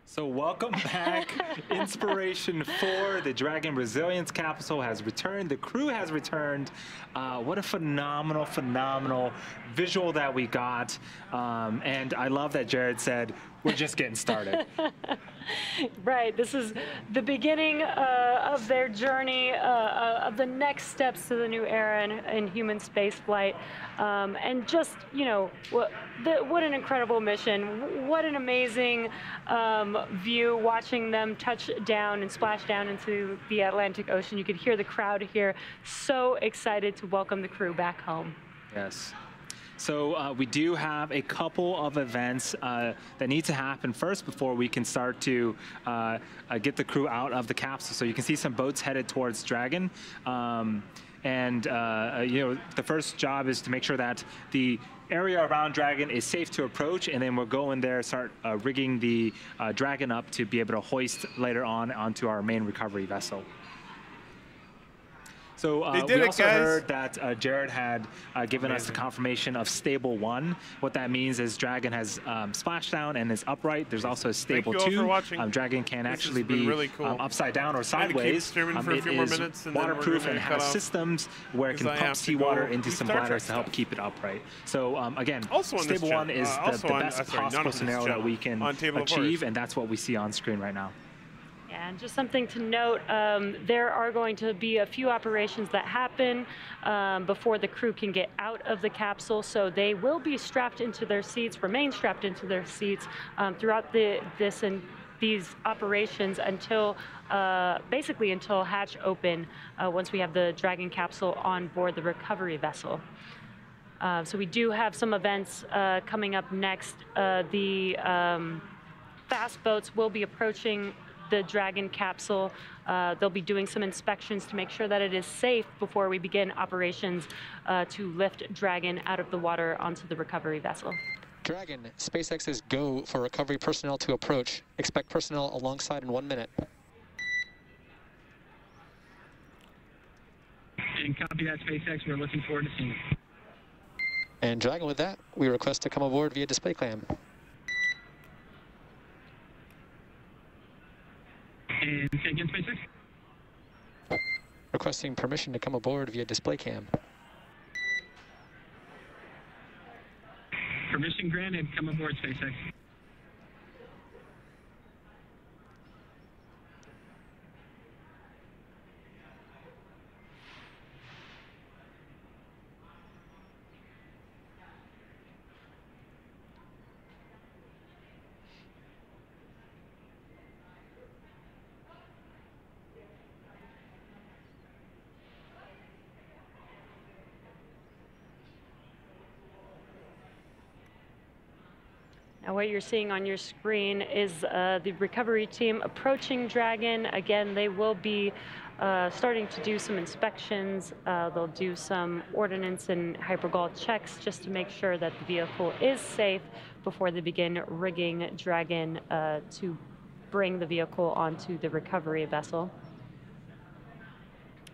So welcome back. Inspiration 4, the Dragon Resilience Capsule has returned. The crew has returned. Uh, what a phenomenal, phenomenal visual that we got. Um, and I love that Jared said, we're just getting started. Right. This is the beginning uh, of their journey, uh, uh, of the next steps to the new era in, in human spaceflight. Um, and just, you know, what, the, what an incredible mission. What an amazing um, view watching them touch down and splash down into the Atlantic Ocean. You could hear the crowd here so excited to welcome the crew back home. Yes. So uh, we do have a couple of events uh, that need to happen first before we can start to uh, uh get the crew out of the capsule. So you can see some boats headed towards Dragon. Um, and uh, uh, you know the first job is to make sure that the area around Dragon is safe to approach, and then we'll go in there, start rigging the Dragon up to be able to hoist later on onto our main recovery vessel. So uh, we also guys. heard that uh, Jared had uh, given Amazing. us the confirmation of stable one. What that means is Dragon has um, splashdown and is upright. There's also a stable two. Um, Dragon can this actually be really cool. um, upside down or sideways. Um, it is waterproof and has systems where it can pump seawater into some bladders to help keep it upright. So um, again, also stable one is uh, the, the, best on, sorry, possible scenario that we can achieve, and that's what we see on screen right now. And just something to note, um, there are going to be a few operations that happen um, before the crew can get out of the capsule. So they will be strapped into their seats, remain strapped into their seats um, throughout the, this and these operations until uh, basically until hatch open uh, once we have the Dragon capsule on board the recovery vessel. Uh, so we do have some events uh, coming up next. Uh, the um, fast boats will be approaching the Dragon capsule. Uh, they'll be doing some inspections to make sure that it is safe before we begin operations uh, to lift Dragon out of the water onto the recovery vessel. Dragon, SpaceX is go for recovery personnel to approach. Expect personnel alongside in one minute. And copy that, SpaceX. We're looking forward to seeing you. And Dragon, with that, we request to come aboard via display cam. And say again, SpaceX? Requesting permission to come aboard via display cam. Permission granted. Come aboard, SpaceX. What you're seeing on your screen is uh, the recovery team approaching Dragon. Again, they will be uh, starting to do some inspections. Uh, they'll do some ordnance and hypergol checks just to make sure that the vehicle is safe before they begin rigging Dragon uh, to bring the vehicle onto the recovery vessel.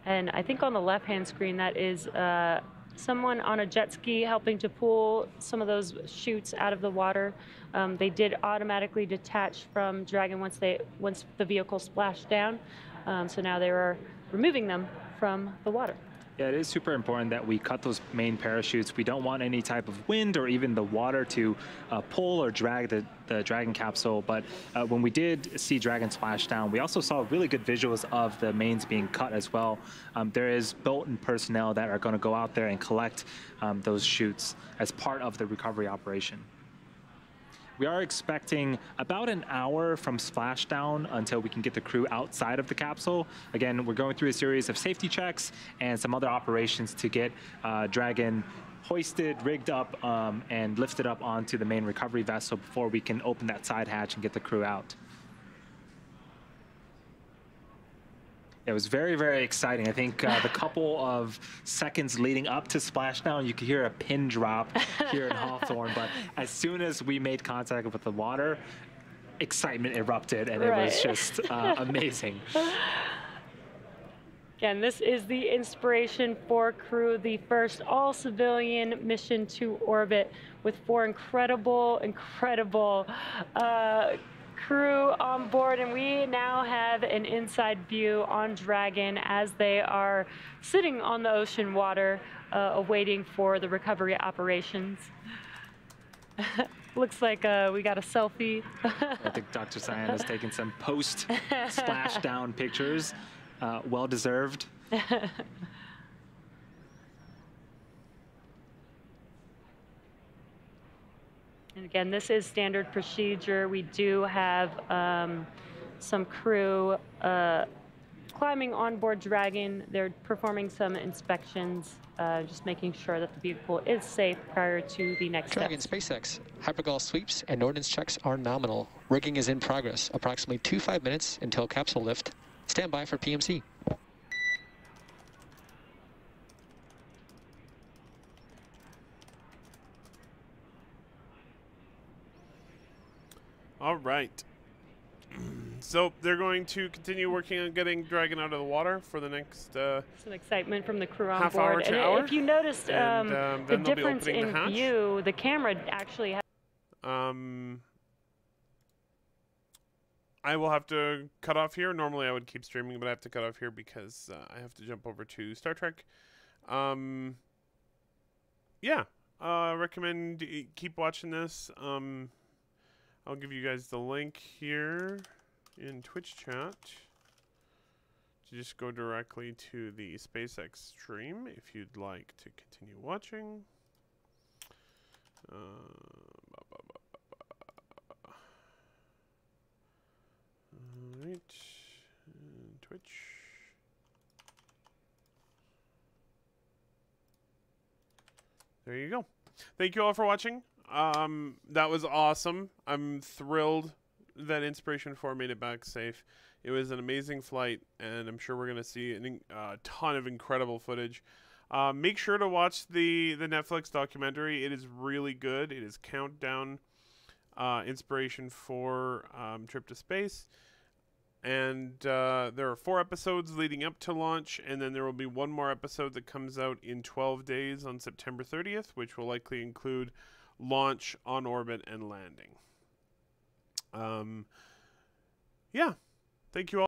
And I think on the left-hand screen, that is uh, someone on a jet ski helping to pull some of those chutes out of the water. Um, they did automatically detach from Dragon once they once the vehicle splashed down. Um, so now they are removing them from the water. Yeah, it is super important that we cut those main parachutes. We don't want any type of wind or even the water to uh, pull or drag the, the Dragon capsule. But uh, when we did see Dragon splash down, we also saw really good visuals of the mains being cut as well. Um, there is Bolton personnel that are going to go out there and collect um, those chutes as part of the recovery operation. We are expecting about an hour from splashdown until we can get the crew outside of the capsule. Again, we're going through a series of safety checks and some other operations to get uh, Dragon hoisted, rigged up, um, and lifted up onto the main recovery vessel before we can open that side hatch and get the crew out. It was very, very exciting. I think uh, the couple of seconds leading up to splashdown, you could hear a pin drop here in Hawthorne. But as soon as we made contact with the water, excitement erupted, and right. it was just uh, amazing. Again, this is the Inspiration 4 crew, the first all civilian mission to orbit with four incredible, incredible uh, crew on board, and we now have an inside view on Dragon as they are sitting on the ocean water, uh, awaiting for the recovery operations. Looks like uh, we got a selfie. I think Dr. Sian has taken some post splashdown pictures. Uh, well deserved. And again, this is standard procedure. We do have um, some crew uh, climbing on board Dragon. They're performing some inspections, uh, just making sure that the vehicle is safe prior to the next Dragon step. SpaceX. Hypergol sweeps and ordnance checks are nominal. Rigging is in progress. Approximately two five minutes until capsule lift. Stand by for PMC. Right. So they're going to continue working on getting Dragon out of the water for the next. Uh, Some excitement from the crew on Half board. hour to and hour, if you noticed and, um, um, the then they'll be difference opening the in view, the camera actually has um, I will have to cut off here. Normally I would keep streaming, but I have to cut off here because uh, I have to jump over to Star Trek. Um, yeah, uh, recommend keep watching this. Um, I'll give you guys the link here in Twitch chat to just go directly to the SpaceX stream if you'd like to continue watching. Uh, ba. Alright. uh, Twitch. There you go. Thank you all for watching. Um, that was awesome. I'm thrilled that Inspiration 4 made it back safe. It was an amazing flight, and I'm sure we're going to see a uh, ton of incredible footage. Uh, make sure to watch the, the Netflix documentary. It is really good. It is Countdown uh, Inspiration 4 um, Trip to Space. And uh, there are four episodes leading up to launch, and then there will be one more episode that comes out in 12 days on September 30th, which will likely include launch, on orbit, and landing. Um, yeah. Thank you all.